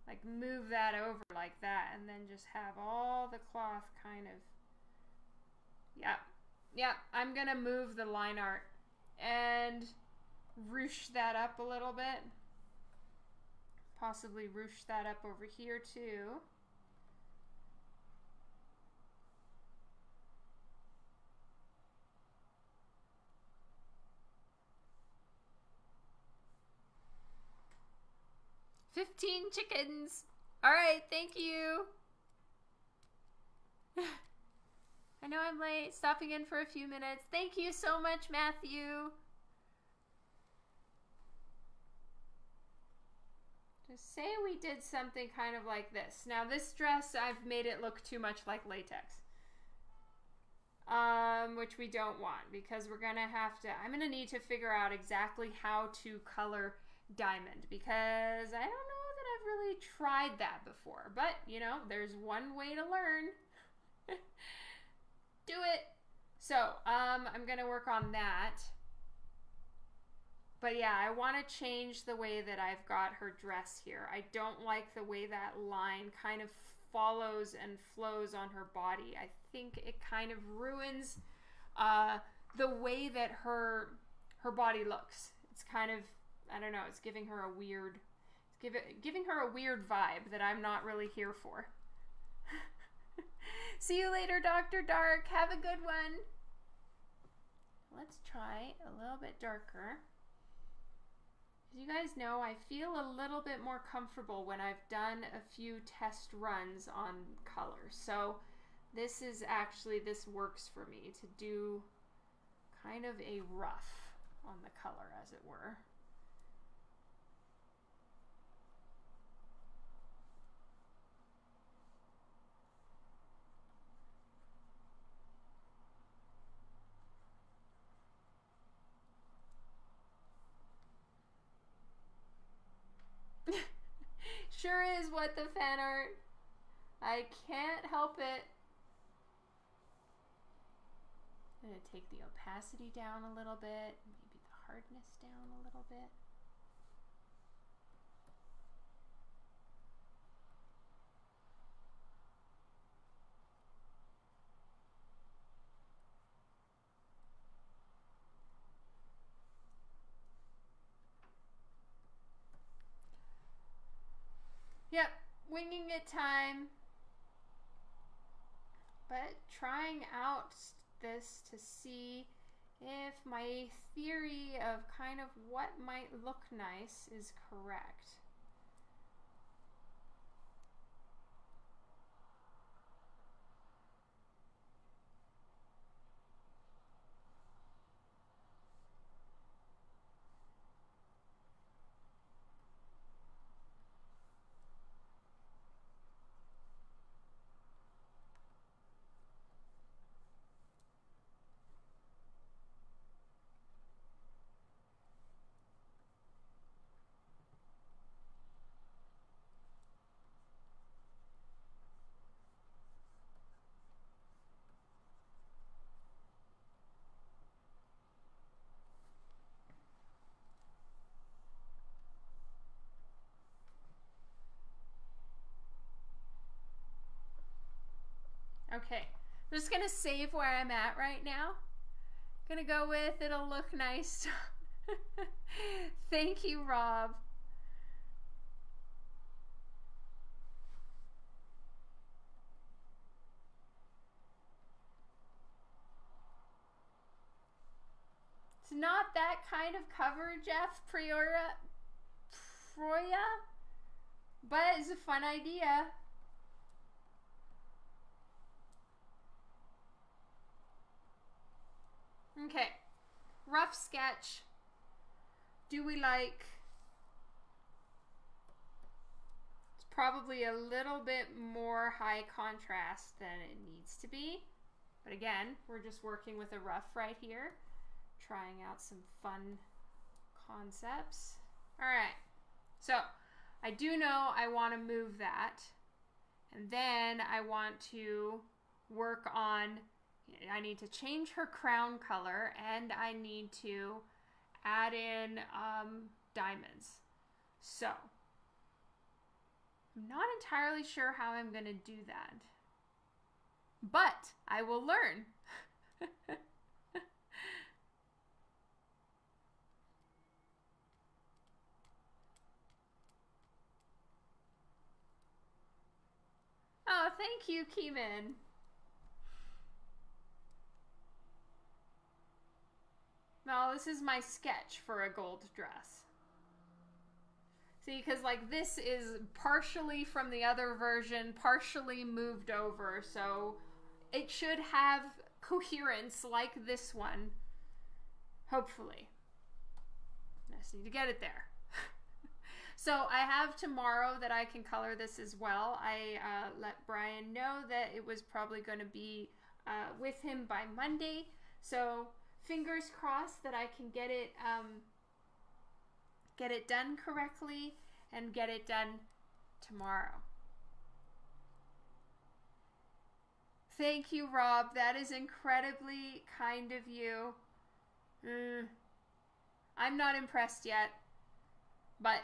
Like move that over like that and then just have all the cloth kind of... Yep, yep, I'm gonna move the line art and ruche that up a little bit. Possibly ruche that up over here too. 15 chickens. All right, thank you. I know I'm late, stopping in for a few minutes. Thank you so much, Matthew. Say we did something kind of like this. Now, this dress, I've made it look too much like latex. Um, which we don't want because we're to have to, I'm to need to figure out exactly how to color diamond because I don't know that I've really tried that before. But, you know, there's one way to learn. Do it. So, um, I'm to work on that. But yeah, I want to change the way that I've got her dress here. I don't like the way that line kind of follows and flows on her body. I think it kind of ruins uh, the way that her her body looks. It's kind of I don't know. It's giving her a weird, give it, giving her a weird vibe that I'm not really here for. See you later, Dr. Dark. Have a good one. Let's try a little bit darker. You guys know, I feel a little bit more comfortable when I've done a few test runs on color. So this is actually, this works for me to do kind of a rough on the color, as it were. Sure is what the fan art. I can't help it. I'm going to take the opacity down a little bit, maybe the hardness down a little bit. Yep, winging it time. But trying out this to see if my theory of kind of what might look nice is correct. Okay, I'm just gonna save where I'm at right now. Gonna go with it'll look nice. Thank you, Rob. It's not that kind of cover, Jeff Priora, Proya, but it's a fun idea. Okay. Rough sketch. Do we like... It's probably a little bit more high contrast than it needs to be. But again, we're just working with a rough right here. Trying out some fun concepts. All right. So I do know I want to move that. And then I want to work on, I need to change her crown color and I need to add in um, diamonds. So, I'm not entirely sure how I'm going to do that. But I will learn. oh, thank you, Keeman. No, this is my sketch for a gold dress. See, because like this is partially from the other version, partially moved over, so it should have coherence like this one. Hopefully. I just need to get it there. so I have tomorrow that I can color this as well. I uh, let Brian know that it was probably going to be uh, with him by Monday. So fingers crossed that I can get it um, get it done correctly and get it done tomorrow. Thank you, Rob. That is incredibly kind of you. Mm. I'm not impressed yet, but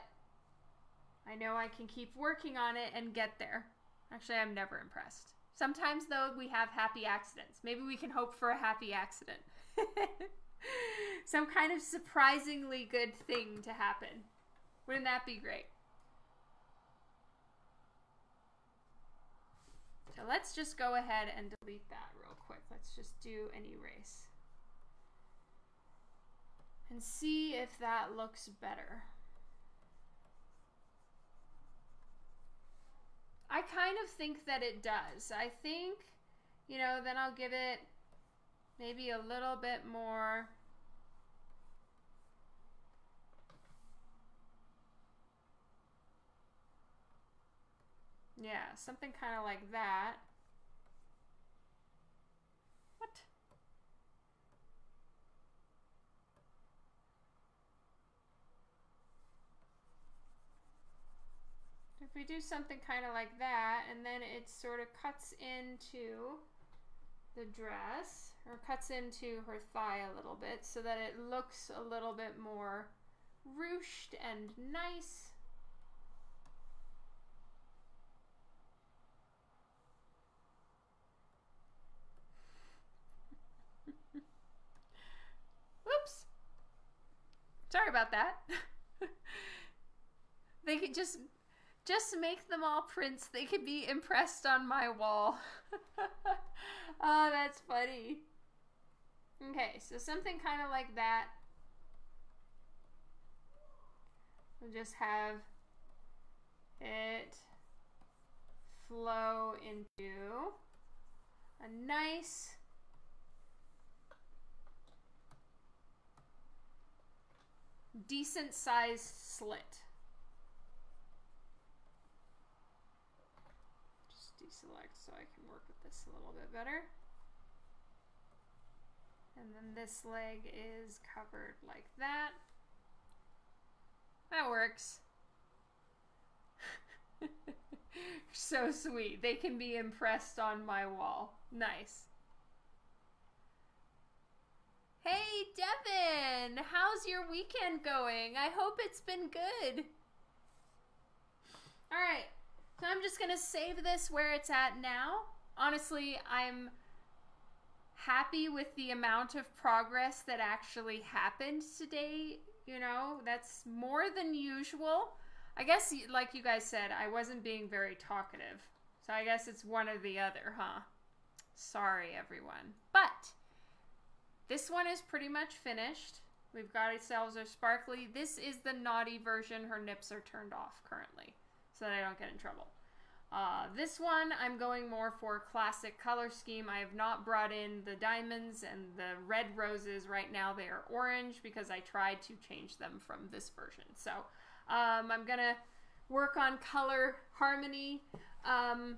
I know I can keep working on it and get there. Actually, I'm never impressed. Sometimes, though, we have happy accidents. Maybe we can hope for a happy accident. Some kind of surprisingly good thing to happen. Wouldn't that be great? So let's just go ahead and delete that real quick. Let's just do an erase. And see if that looks better. I kind of think that it does. I think, you know, then I'll give it maybe a little bit more Yeah, something kind of like that. What? If we do something kind of like that, and then it sort of cuts into the dress, or cuts into her thigh a little bit, so that it looks a little bit more ruched and nice. Whoops. Sorry about that. they could just just make them all prints. They could be impressed on my wall. oh, that's funny. Okay, so something kind of like that. We'll just have it flow into a nice decent sized slit. Just deselect so I can work with this a little bit better. And then this leg is covered like that. That works. so sweet. They can be impressed on my wall. Nice. Hey, Devin! How's your weekend going? I hope it's been good. Alright, so I'm just gonna save this where it's at now. Honestly, I'm happy with the amount of progress that actually happened today. You know, that's more than usual. I guess, like you guys said, I wasn't being very talkative. So I guess it's one or the other, huh? Sorry, everyone. But this one is pretty much finished. We've got ourselves a sparkly. This is the naughty version. Her nips are turned off currently so that I don't get in trouble. Uh, this one, I'm going more for classic color scheme. I have not brought in the diamonds and the red roses right now. They are orange because I tried to change them from this version. So um, I'm going to work on color harmony. Um,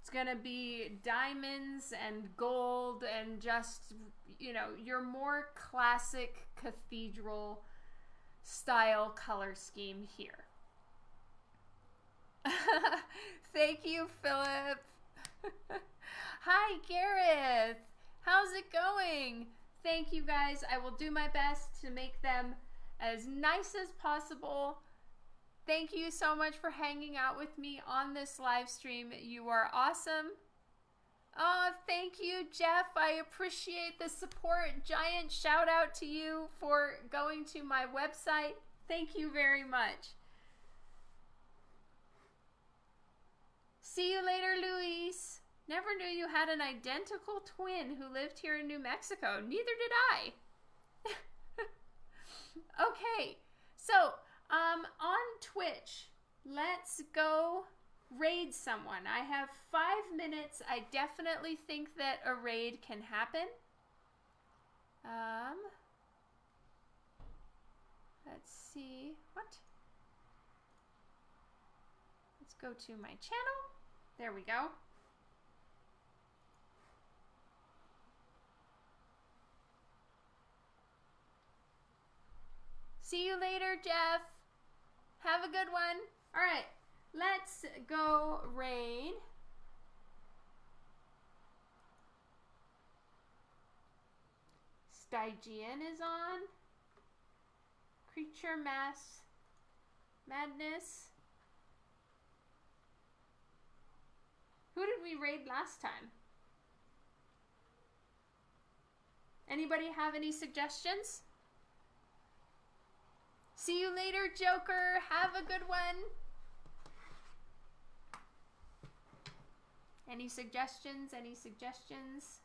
it's going to be diamonds and gold and just, you know, your more classic cathedral style color scheme here. Thank you, Philip. Hi, Gareth. How's it going? Thank you, guys. I will do my best to make them as nice as possible. Thank you so much for hanging out with me on this live stream. You are awesome. Oh, thank you, Jeff. I appreciate the support. Giant shout out to you for going to my website. Thank you very much. See you later, Luis. Never knew you had an identical twin who lived here in New Mexico. Neither did I. okay, so um, on Twitch, let's go raid someone. I have five minutes. I definitely think that a raid can happen. Um, let's see. What? Let's go to my channel. There we go. See you later, Jeff. Have a good one. All right, let's go raid. Stygian is on. Creature Mass Madness. Who did we raid last time? Anybody have any suggestions? See you later, Joker. Have a good one. Any suggestions? Any suggestions?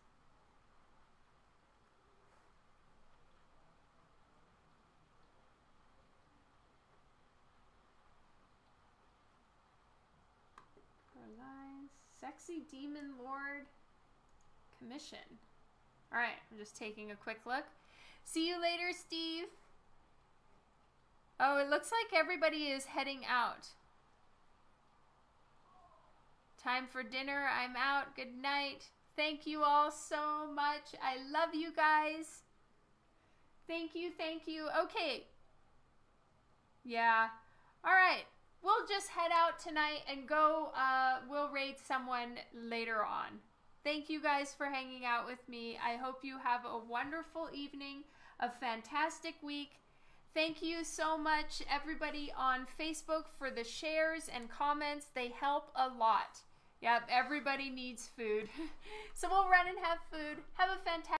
Sexy Demon Lord Commission. All right, I'm just taking a quick look. See you later, Steve. Oh, it looks like everybody is heading out. Time for dinner. I'm out. Good night. Thank you all so much. I love you guys. Thank you, thank you. Okay. Yeah. All right we'll just head out tonight and go, uh, we'll raid someone later on. Thank you guys for hanging out with me. I hope you have a wonderful evening, a fantastic week. Thank you so much, everybody on Facebook, for the shares and comments. They help a lot. Yep, everybody needs food. so we'll run and have food. Have a fantastic